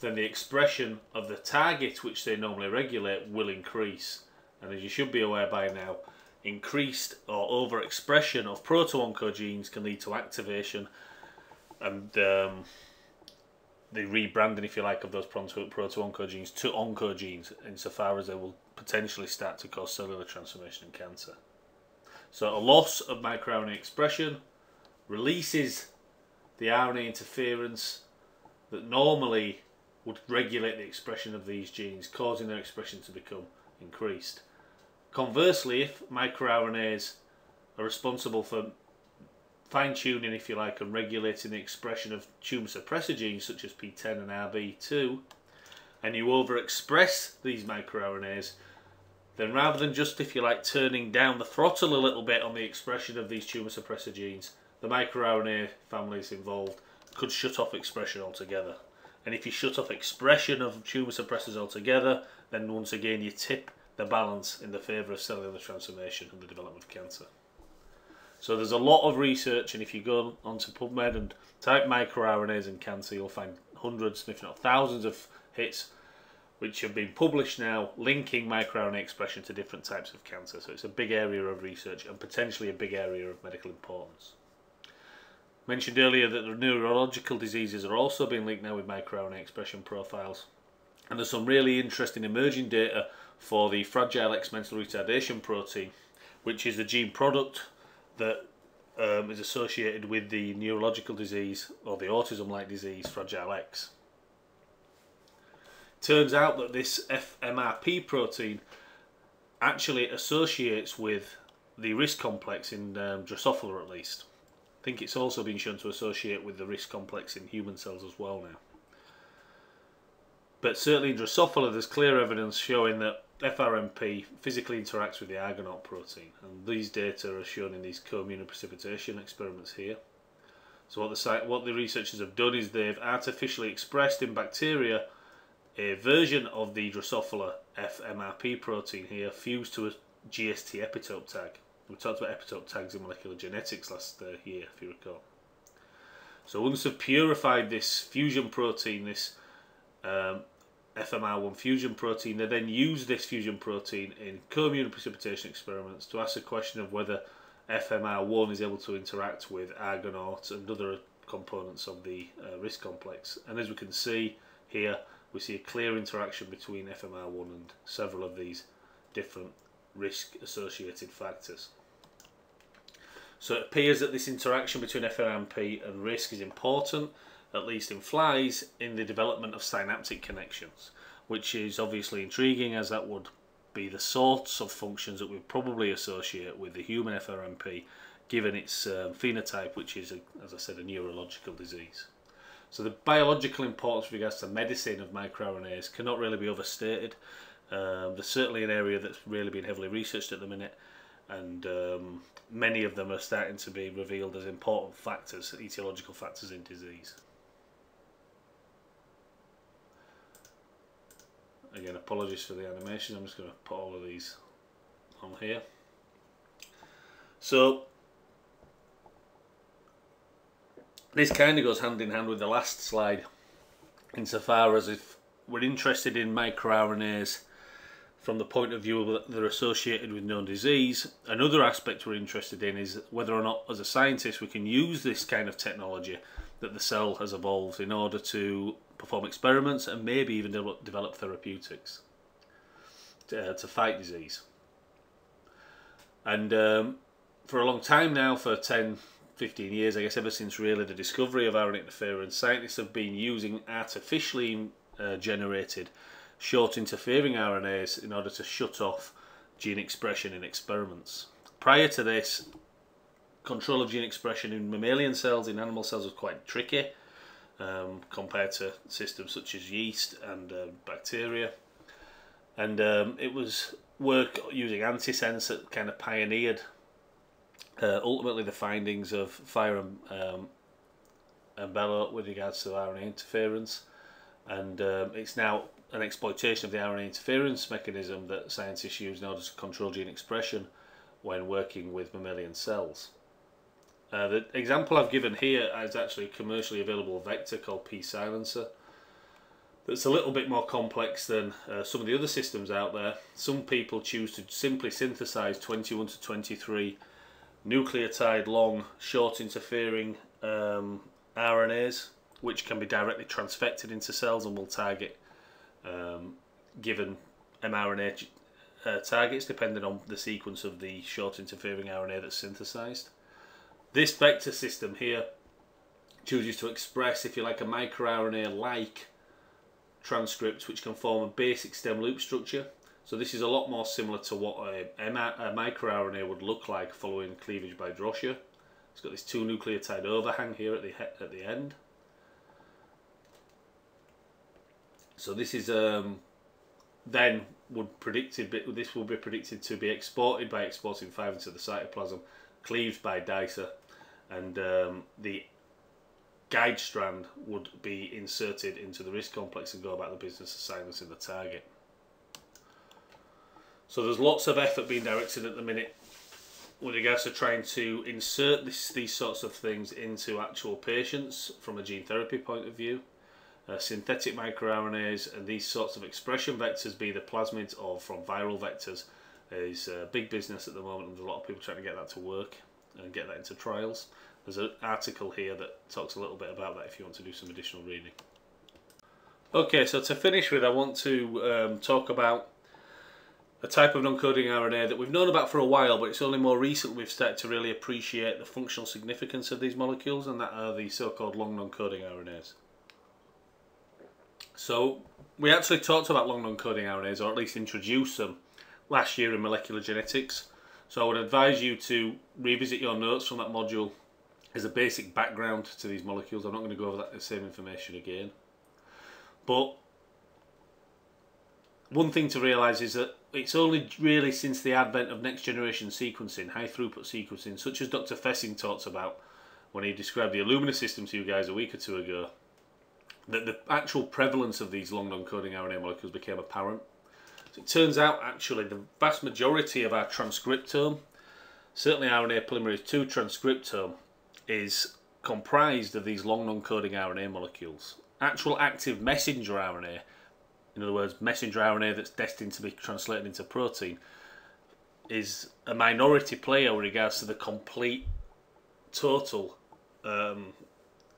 then the expression of the target which they normally regulate will increase. And as you should be aware by now, increased or overexpression of proto-oncogenes can lead to activation and um, the rebranding, if you like, of those proto-oncogenes to oncogenes insofar as they will potentially start to cause cellular transformation in cancer. So a loss of microRNA expression releases the RNA interference that normally would regulate the expression of these genes, causing their expression to become increased. Conversely, if microRNAs are responsible for fine-tuning, if you like, and regulating the expression of tumour suppressor genes such as PTEN and RB2, and you overexpress these microRNAs, then rather than just, if you like, turning down the throttle a little bit on the expression of these tumour suppressor genes, the microRNA families involved could shut off expression altogether. And if you shut off expression of tumour suppressors altogether, then once again you tip the balance in the favour of cellular transformation and the development of cancer. So there's a lot of research, and if you go onto PubMed and type microRNAs and cancer, you'll find hundreds, if not thousands, of hits which have been published now linking microRNA expression to different types of cancer. So it's a big area of research and potentially a big area of medical importance. Mentioned earlier that the neurological diseases are also being linked now with microRNA expression profiles. And there's some really interesting emerging data for the Fragile X mental retardation protein, which is the gene product that um, is associated with the neurological disease or the autism-like disease Fragile X. Turns out that this FMRP protein actually associates with the RISC complex in um, Drosophila at least. I think it's also been shown to associate with the RISC complex in human cells as well now. But certainly in Drosophila there's clear evidence showing that FRMP physically interacts with the Argonaute protein and these data are shown in these co-immunoprecipitation experiments here. So what the, what the researchers have done is they've artificially expressed in bacteria a version of the Drosophila FMRP protein here fused to a GST epitope tag. We talked about epitope tags in molecular genetics last uh, year, if you recall. So once they've purified this fusion protein, this um, FMR1 fusion protein. They then use this fusion protein in co-immunoprecipitation experiments to ask the question of whether FMR1 is able to interact with Argonaute and other components of the uh, RISC complex. And as we can see here, we see a clear interaction between FMR1 and several of these different RISC associated factors. So it appears that this interaction between FMRP and RISC is important at least in flies, in the development of synaptic connections, which is obviously intriguing as that would be the sorts of functions that we probably associate with the human FRMP given its um, phenotype, which is, a, as I said, a neurological disease. So the biological importance with regards to medicine of microRNAs cannot really be overstated. Um, there's certainly an area that's really been heavily researched at the minute, and um, many of them are starting to be revealed as important factors, etiological factors in disease. Again, apologies for the animation. I'm just going to put all of these on here. So this kind of goes hand in hand with the last slide insofar as if we're interested in microRNAs from the point of view that they're associated with known disease. Another aspect we're interested in is whether or not as a scientist we can use this kind of technology that the cell has evolved in order to perform experiments and maybe even develop therapeutics to, uh, to fight disease. And um, for a long time now, for 10, 15 years, I guess ever since really the discovery of RNA interference, scientists have been using artificially uh, generated short interfering RNAs in order to shut off gene expression in experiments. Prior to this, control of gene expression in mammalian cells, in animal cells, was quite tricky um, compared to systems such as yeast and uh, bacteria. And um, it was work using antisense that kind of pioneered uh, ultimately the findings of Fire and, um, and Mello with regards to RNA interference. And um, it's now an exploitation of the RNA interference mechanism that scientists use in order to control gene expression when working with mammalian cells. Uh, the example I've given here is actually a commercially available vector called P-Silencer that's a little bit more complex than uh, some of the other systems out there. Some people choose to simply synthesize 21 to 23 nucleotide long short interfering um, RNAs which can be directly transfected into cells and will target um, given mRNA uh, targets depending on the sequence of the short interfering RNA that's synthesized. This vector system here chooses to express, if you like, a microRNA like transcript which can form a basic stem loop structure. So this is a lot more similar to what a, a microRNA would look like following cleavage by Drosha. It's got this two nucleotide overhang here at the at the end. So this is um, then would predicted this will be predicted to be exported by exportin 5 into the cytoplasm, cleaved by DICER, and um, the guide strand would be inserted into the RISC complex and go about the business of silencing the target. So there's lots of effort being directed at the minute with regards to trying to insert this, these sorts of things into actual patients from a gene therapy point of view uh, synthetic microRNAs and these sorts of expression vectors, be the plasmids or from viral vectors, is big business at the moment and there's a lot of people trying to get that to work and get that into trials. There's an article here that talks a little bit about that if you want to do some additional reading. Okay, so to finish with, I want to um, talk about a type of non-coding RNA that we've known about for a while, but it's only more recently we've started to really appreciate the functional significance of these molecules, and that are the so-called long non-coding RNAs. So we actually talked about long non-coding RNAs, or at least introduced them last year in molecular genetics. So I would advise you to revisit your notes from that module as a basic background to these molecules. I'm not going to go over that same information again. But one thing to realise is that it's only really since the advent of next generation sequencing, high throughput sequencing, such as Dr. Fessing talks about when he described the Illumina system to you guys a week or two ago, that the actual prevalence of these long non-coding RNA molecules became apparent. It turns out actually the vast majority of our transcriptome, certainly RNA polymerase 2 transcriptome, is comprised of these long non-coding RNA molecules. Actual active messenger RNA, in other words, messenger RNA that's destined to be translated into protein, is a minority player with regards to the complete total um,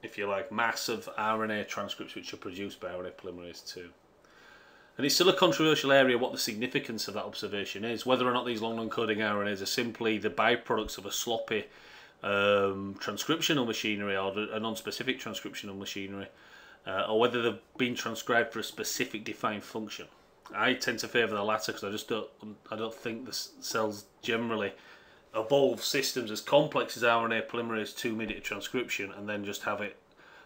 if you like, massive RNA transcripts which are produced by RNA polymerase 2. And it's still a controversial area what the significance of that observation is, whether or not these long non-coding RNAs are simply the byproducts of a sloppy um, transcriptional machinery or a non-specific transcriptional machinery, uh, or whether they've been transcribed for a specific defined function. I tend to favour the latter because I just don't, I don't think the cells generally evolve systems as complex as RNA polymerase 2 mediated transcription and then just have it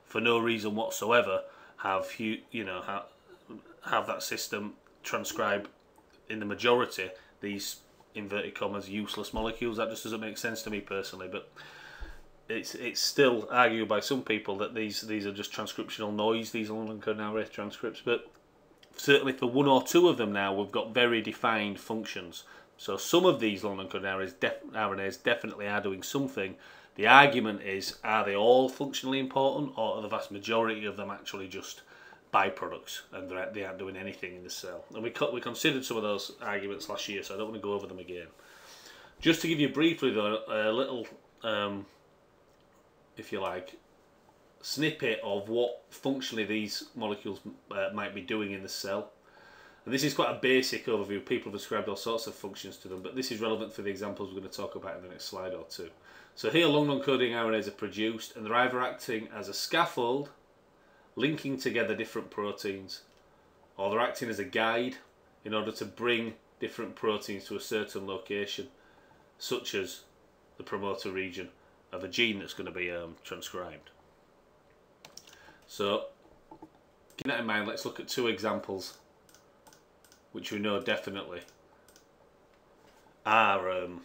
for no reason whatsoever have you you know have, have that system transcribe in the majority these inverted commas useless molecules that just doesn't make sense to me personally but it's it's still argued by some people that these these are just transcriptional noise these long RNA transcripts but certainly for one or two of them now we've got very defined functions so some of these long RNAs, def RNAs definitely are doing something. The argument is, are they all functionally important or are the vast majority of them actually just byproducts and they aren't doing anything in the cell? And we, we considered some of those arguments last year, so I don't want to go over them again. Just to give you briefly though, a little, um, if you like, snippet of what functionally these molecules uh, might be doing in the cell. And this is quite a basic overview. People have described all sorts of functions to them, but this is relevant for the examples we're going to talk about in the next slide or two. So here long non-coding RNAs are produced and they're either acting as a scaffold, linking together different proteins, or they're acting as a guide in order to bring different proteins to a certain location, such as the promoter region of a gene that's going to be um, transcribed. So, keep that in mind, let's look at two examples which we know definitely are um,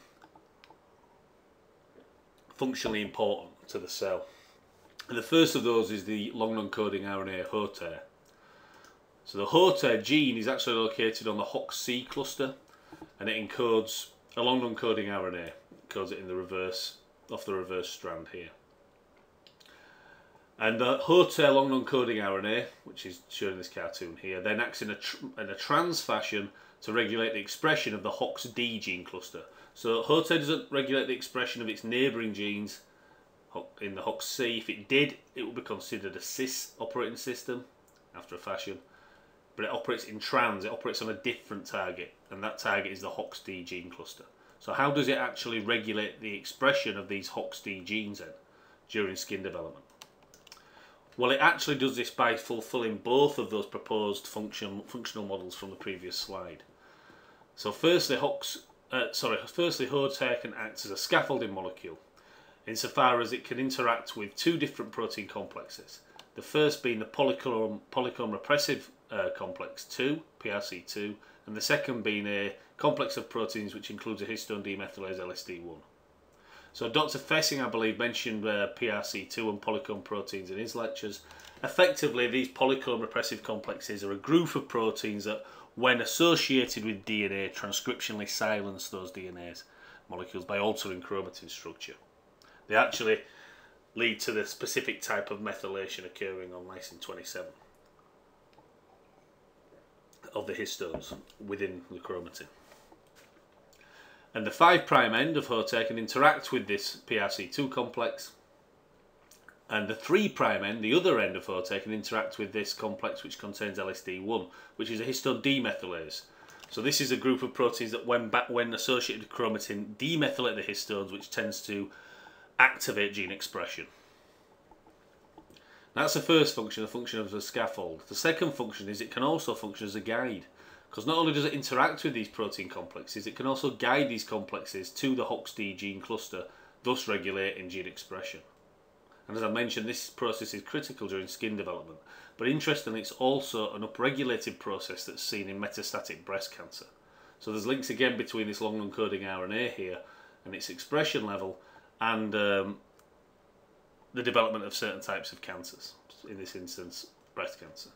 functionally important to the cell. And the first of those is the long non-coding RNA HOTAIR. So the HOTAIR gene is actually located on the HOX-C cluster and it encodes a long non-coding RNA. It encodes it in the reverse, off the reverse strand here. And the HOTAIR long non-coding RNA, which is shown in this cartoon here, then acts in a, in a trans fashion to regulate the expression of the HOX-D gene cluster. So HOTAIR doesn't regulate the expression of its neighbouring genes in the HOX-C. If it did, it would be considered a cis operating system after a fashion. But it operates in trans, it operates on a different target, and that target is the HOX-D gene cluster. So how does it actually regulate the expression of these HOX-D genes then during skin development? Well, it actually does this by fulfilling both of those proposed function, functional models from the previous slide. So firstly, Hox, uh, sorry, firstly, HOTAIR can act as a scaffolding molecule insofar as it can interact with two different protein complexes. The first being the polycomb, polycomb repressive uh, complex 2, PRC2, and the second being a complex of proteins which includes a histone demethylase LSD1. So Dr. Fessing, I believe, mentioned uh, PRC2 and polycomb proteins in his lectures. Effectively, these polycomb repressive complexes are a group of proteins that, when associated with DNA, transcriptionally silence those DNA's molecules by altering chromatin structure. They actually lead to the specific type of methylation occurring on lysine 27 of the histones within the chromatin. And the 5' end of HOTAIR can interact with this PRC2 complex. And the 3' end, the other end of HOTAIR, can interact with this complex which contains LSD1, which is a histone demethylase. So this is a group of proteins that when, when associated with chromatin demethylate the histones, which tends to activate gene expression. That's the first function, the function of the scaffold. The second function is it can also function as a guide. Because not only does it interact with these protein complexes, it can also guide these complexes to the HOX-D gene cluster, thus regulating gene expression. And as I mentioned, this process is critical during skin development. But interestingly, it's also an upregulated process that's seen in metastatic breast cancer. So there's links again between this long non-coding RNA here and its expression level and um, the development of certain types of cancers, in this instance, breast cancer.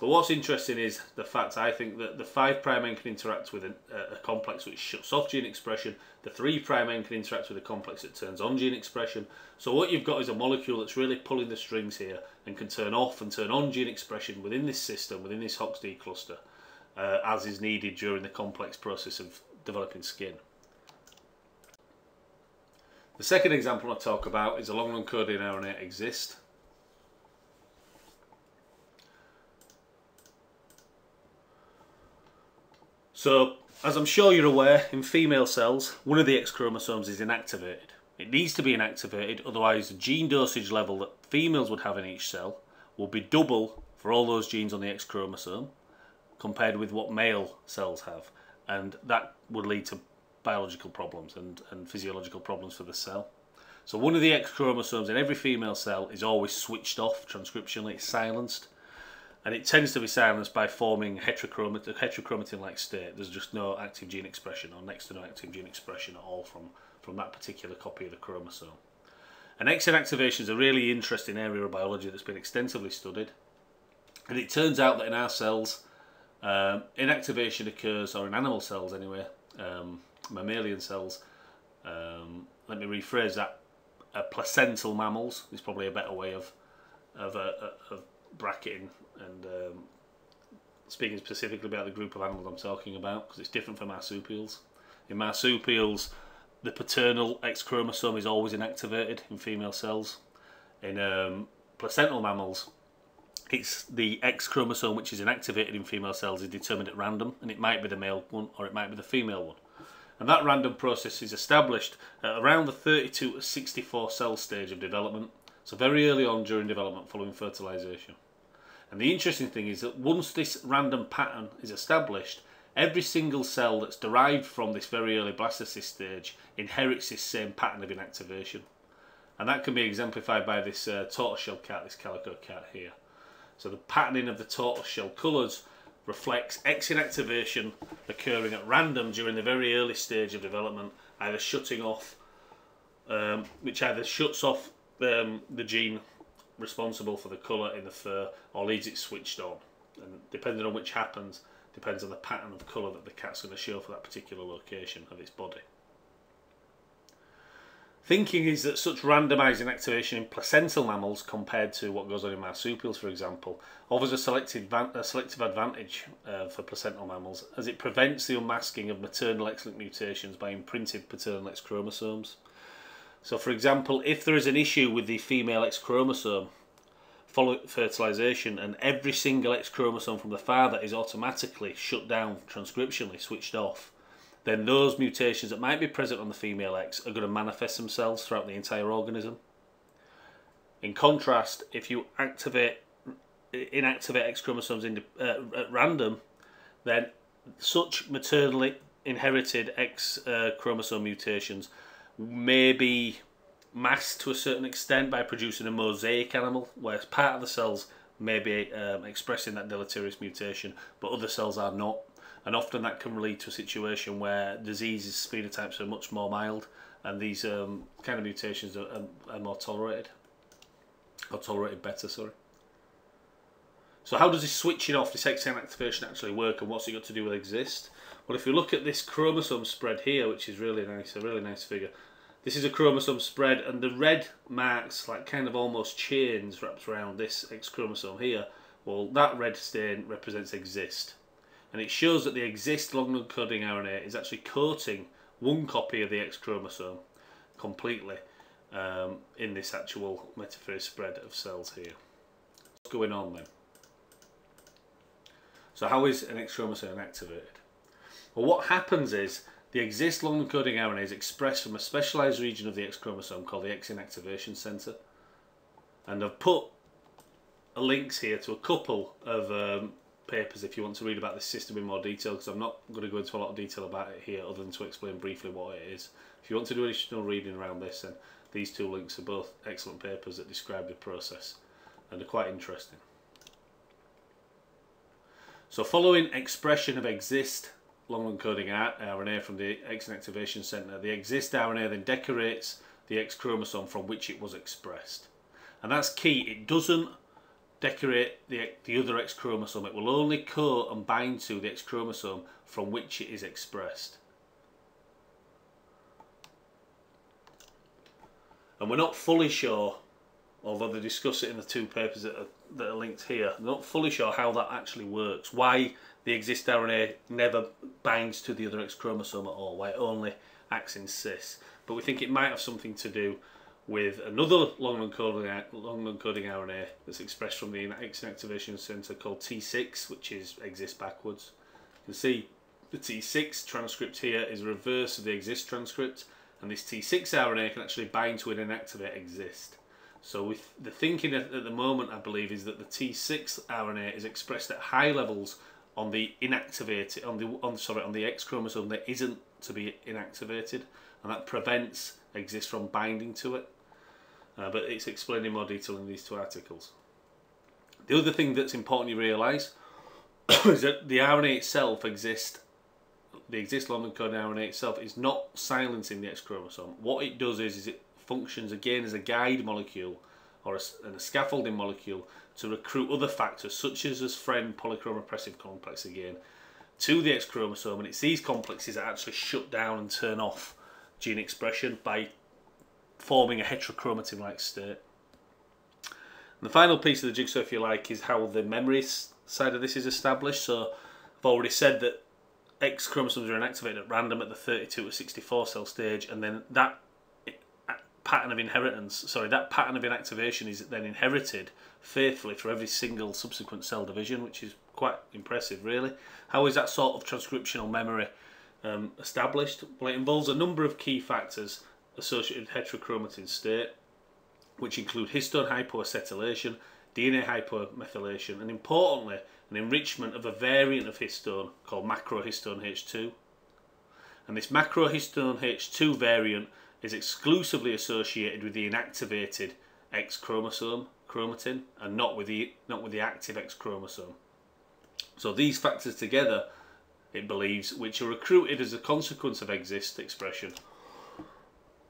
But what's interesting is the fact I think that the 5' end can interact with a, a, complex which shuts off gene expression, the 3' end can interact with a complex that turns on gene expression. So what you've got is a molecule that's really pulling the strings here and can turn off and turn on gene expression within this system, within this HOX-D cluster, uh, as is needed during the complex process of developing skin. The second example I talk about is a long non-coding RNA XIST So, as I'm sure you're aware, in female cells, one of the X chromosomes is inactivated. It needs to be inactivated, otherwise the gene dosage level that females would have in each cell will be double for all those genes on the X chromosome compared with what male cells have. And that would lead to biological problems and, and physiological problems for the cell. So one of the X chromosomes in every female cell is always switched off transcriptionally, it's silenced and it tends to be silenced by forming heterochromatin, heterochromatin-like state. There's just no active gene expression or next to no active gene expression at all from, from that particular copy of the chromosome. And X inactivation is a really interesting area of biology that's been extensively studied. And it turns out that in our cells, um, inactivation occurs, or in animal cells anyway, um, mammalian cells, um, let me rephrase that, uh, placental mammals is probably a better way of, of, uh, of bracketing and um, speaking specifically about the group of animals I'm talking about because it's different from marsupials. In marsupials, the paternal X chromosome is always inactivated in female cells. In um, placental mammals, it's the X chromosome which is inactivated in female cells is determined at random, and it might be the male one or it might be the female one. And that random process is established around the 32 to 64 cell stage of development, so very early on during development following fertilization. And the interesting thing is that once this random pattern is established, every single cell that's derived from this very early blastocyst stage inherits this same pattern of inactivation. And that can be exemplified by this uh, tortoiseshell cat, this calico cat here. So the patterning of the tortoiseshell colours reflects X inactivation occurring at random during the very early stage of development, either shutting off, um, which either shuts off um, the gene responsible for the colour in the fur or leaves it switched on. And depending on which happens, depends on the pattern of colour that the cat's going to show for that particular location of its body. Thinking is that such randomising activation in placental mammals compared to what goes on in marsupials, for example, offers a selective, a selective advantage uh, for placental mammals as it prevents the unmasking of maternal X-linked mutations by imprinted paternal X chromosomes. So, for example, if there is an issue with the female X chromosome following fertilization and every single X chromosome from the father is automatically shut down transcriptionally, switched off, then those mutations that might be present on the female X are going to manifest themselves throughout the entire organism. In contrast, if you activate inactivate X chromosomes in, uh, at random, then such maternally inherited X uh, chromosome mutations may be masked to a certain extent by producing a mosaic animal, whereas part of the cells may be um, expressing that deleterious mutation, but other cells are not and often that can lead to a situation where diseases phenotypes are much more mild and these um, kind of mutations are, are, are, more tolerated. Or tolerated better sorry. So how does this switching off this X activation actually work and what's it got to do with XIST well if you look at this chromosome spread here which is really nice a really nice figure this is a chromosome spread and the red marks like kind of almost chains wrapped around this X chromosome here. Well that red stain represents XIST and it shows that the XIST long non-coding RNA is actually coating one copy of the X chromosome completely um, in this actual metaphase spread of cells here. What's going on then? So how is an X chromosome activated? Well what happens is the XIST long encoding RNA is expressed from a specialized region of the X chromosome called the X inactivation center. And I've put links here to a couple of um, papers if you want to read about this system in more detail because I'm not going to go into a lot of detail about it here other than to explain briefly what it is. If you want to do additional reading around this then these two links are both excellent papers that describe the process and are quite interesting. So following expression of XIST long encoding RNA from the X inactivation center, the XIST RNA then decorates the X chromosome from which it was expressed. And that's key, it doesn't decorate the, the other X chromosome. It will only coat and bind to the X chromosome from which it is expressed. And we're not fully sure, although they discuss it in the two papers that are, that are linked here, they're not fully sure how that actually works. Why the XIST RNA never binds to the other X chromosome at all, why it only acts in cis. But we think it might have something to do with another long non-coding, long non-coding RNA that's expressed from the X inactivation center called Tsix, which is XIST's backwards. You can see the Tsix transcript here is reverse of the XIST transcript, and this Tsix RNA can actually bind to it and inactivate XIST. So with the thinking at, the moment, I believe, is that the Tsix RNA is expressed at high levels on the inactivated, on the on sorry, on the X chromosome that isn't to be inactivated, and that prevents XIST from binding to it uh, but it's explained in more detail in these two articles. The other thing that's important you realise [coughs] is that the RNA itself exists, the XIST long encoding RNA itself is not silencing the X chromosome. What it does is, is it functions again as a guide molecule or a, and a scaffolding molecule to recruit other factors such as this friend polycomb repressive complex again to the X chromosome and it's these complexes that actually shut down and turn off gene expression by forming a heterochromatin-like state. And the final piece of the jigsaw, if you like, is how the memory side of this is established. So I've already said that X chromosomes are inactivated at random at the 32 to 64 cell stage, and then that eh, pattern of inheritance, sorry, that pattern of inactivation is then inherited faithfully for every single subsequent cell division, which is quite impressive, really. How is that sort of transcriptional memory um, established? Well, it involves a number of key factors associated with heterochromatin state, which include histone hypoacetylation, DNA hypomethylation, and importantly, an enrichment of a variant of histone called macrohistone H2. And this macrohistone H2 variant is exclusively associated with the inactivated X chromosome, chromatin, and not with the not with the active X chromosome. So these factors together, it believes, which are recruited as a consequence of XIST expression,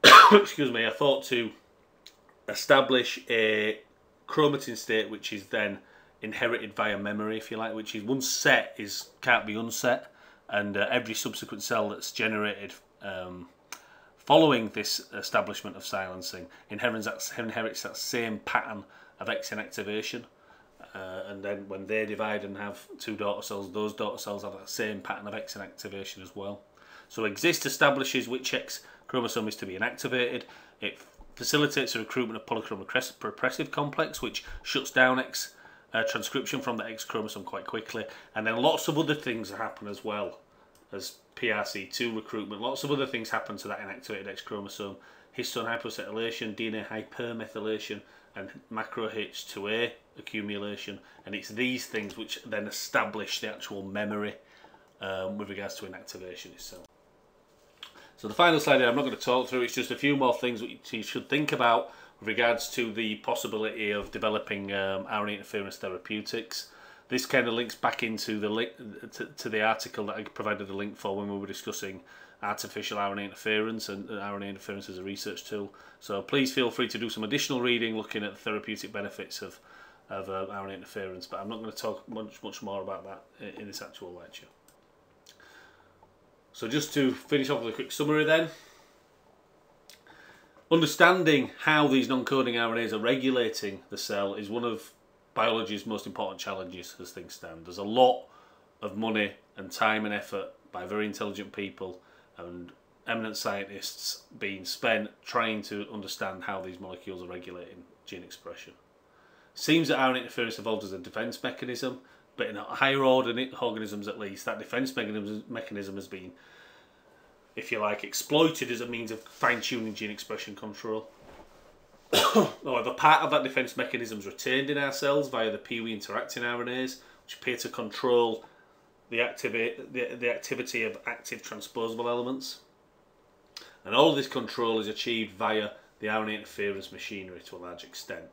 [coughs] excuse me, I thought to establish a chromatin state which is then inherited via memory, if you like, which is once set is can't be unset, and uh, every subsequent cell that's generated um, following this establishment of silencing inherits that, inherits that same pattern of X inactivation. Uh, and then when they divide and have two daughter cells, those daughter cells have that same pattern of X inactivation as well. So XIST establishes which X chromosome is to be inactivated. It facilitates the recruitment of polychromosome repressive complex, which shuts down X uh, transcription from the X chromosome quite quickly. And then lots of other things happen as well as PRC2 recruitment. Lots of other things happen to that inactivated X chromosome. Histone hypoacetylation, DNA hypermethylation, and macro H2A accumulation. And it's these things which then establish the actual memory um, with regards to inactivation itself. So the final slide here, I'm not going to talk through, it's just a few more things which you should think about with regards to the possibility of developing um, RNA interference therapeutics. This kind of links back into the link to, to, the article that I provided a link for when we were discussing artificial RNA interference and RNA interference as a research tool. So please feel free to do some additional reading looking at the therapeutic benefits of, of uh, interference, but I'm not going to talk much, much more about that in, in this actual lecture. So just to finish off with a quick summary then. Understanding how these non-coding RNAs are regulating the cell is one of biology's most important challenges as things stand. There's a lot of money and time and effort by very intelligent people and eminent scientists being spent trying to understand how these molecules are regulating gene expression. Seems that RNA interference evolved as a defense mechanism but in higher order organisms at least, that defense mechanism has been, if you like, exploited as a means of fine-tuning gene expression control. [coughs] However, part of that defense mechanism is retained in our cells via the Piwi interacting RNAs, which appear to control the, activate, the, the activity of active transposable elements. And all of this control is achieved via the RNA interference machinery to a large extent.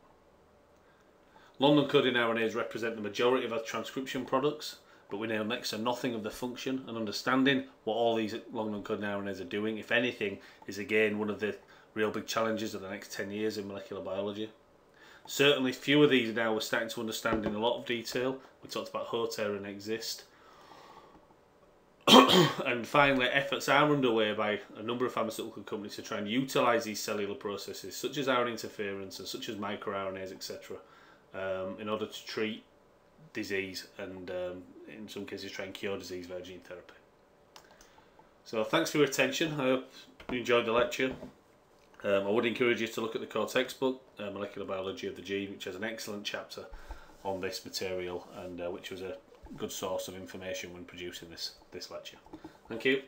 Long non-coding RNAs represent the majority of our transcription products, but we know next to nothing of the function and understanding what all these long non-coding RNAs are doing, if anything, is again one of the real big challenges of the next 10 years in molecular biology. Certainly few of these now we're starting to understand in a lot of detail. We talked about HOTAIR and XIST. [coughs] and finally, efforts are underway by a number of pharmaceutical companies to try and utilise these cellular processes, such as RNA interference and such as microRNAs, etc., um, in order to treat disease and um, in some cases try and cure disease via gene therapy. So thanks for your attention. I hope you enjoyed the lecture. Um, I would encourage you to look at the core textbook, uh, Molecular Biology of the Gene, which has an excellent chapter on this material and uh, which was a good source of information when producing this, this lecture. Thank you.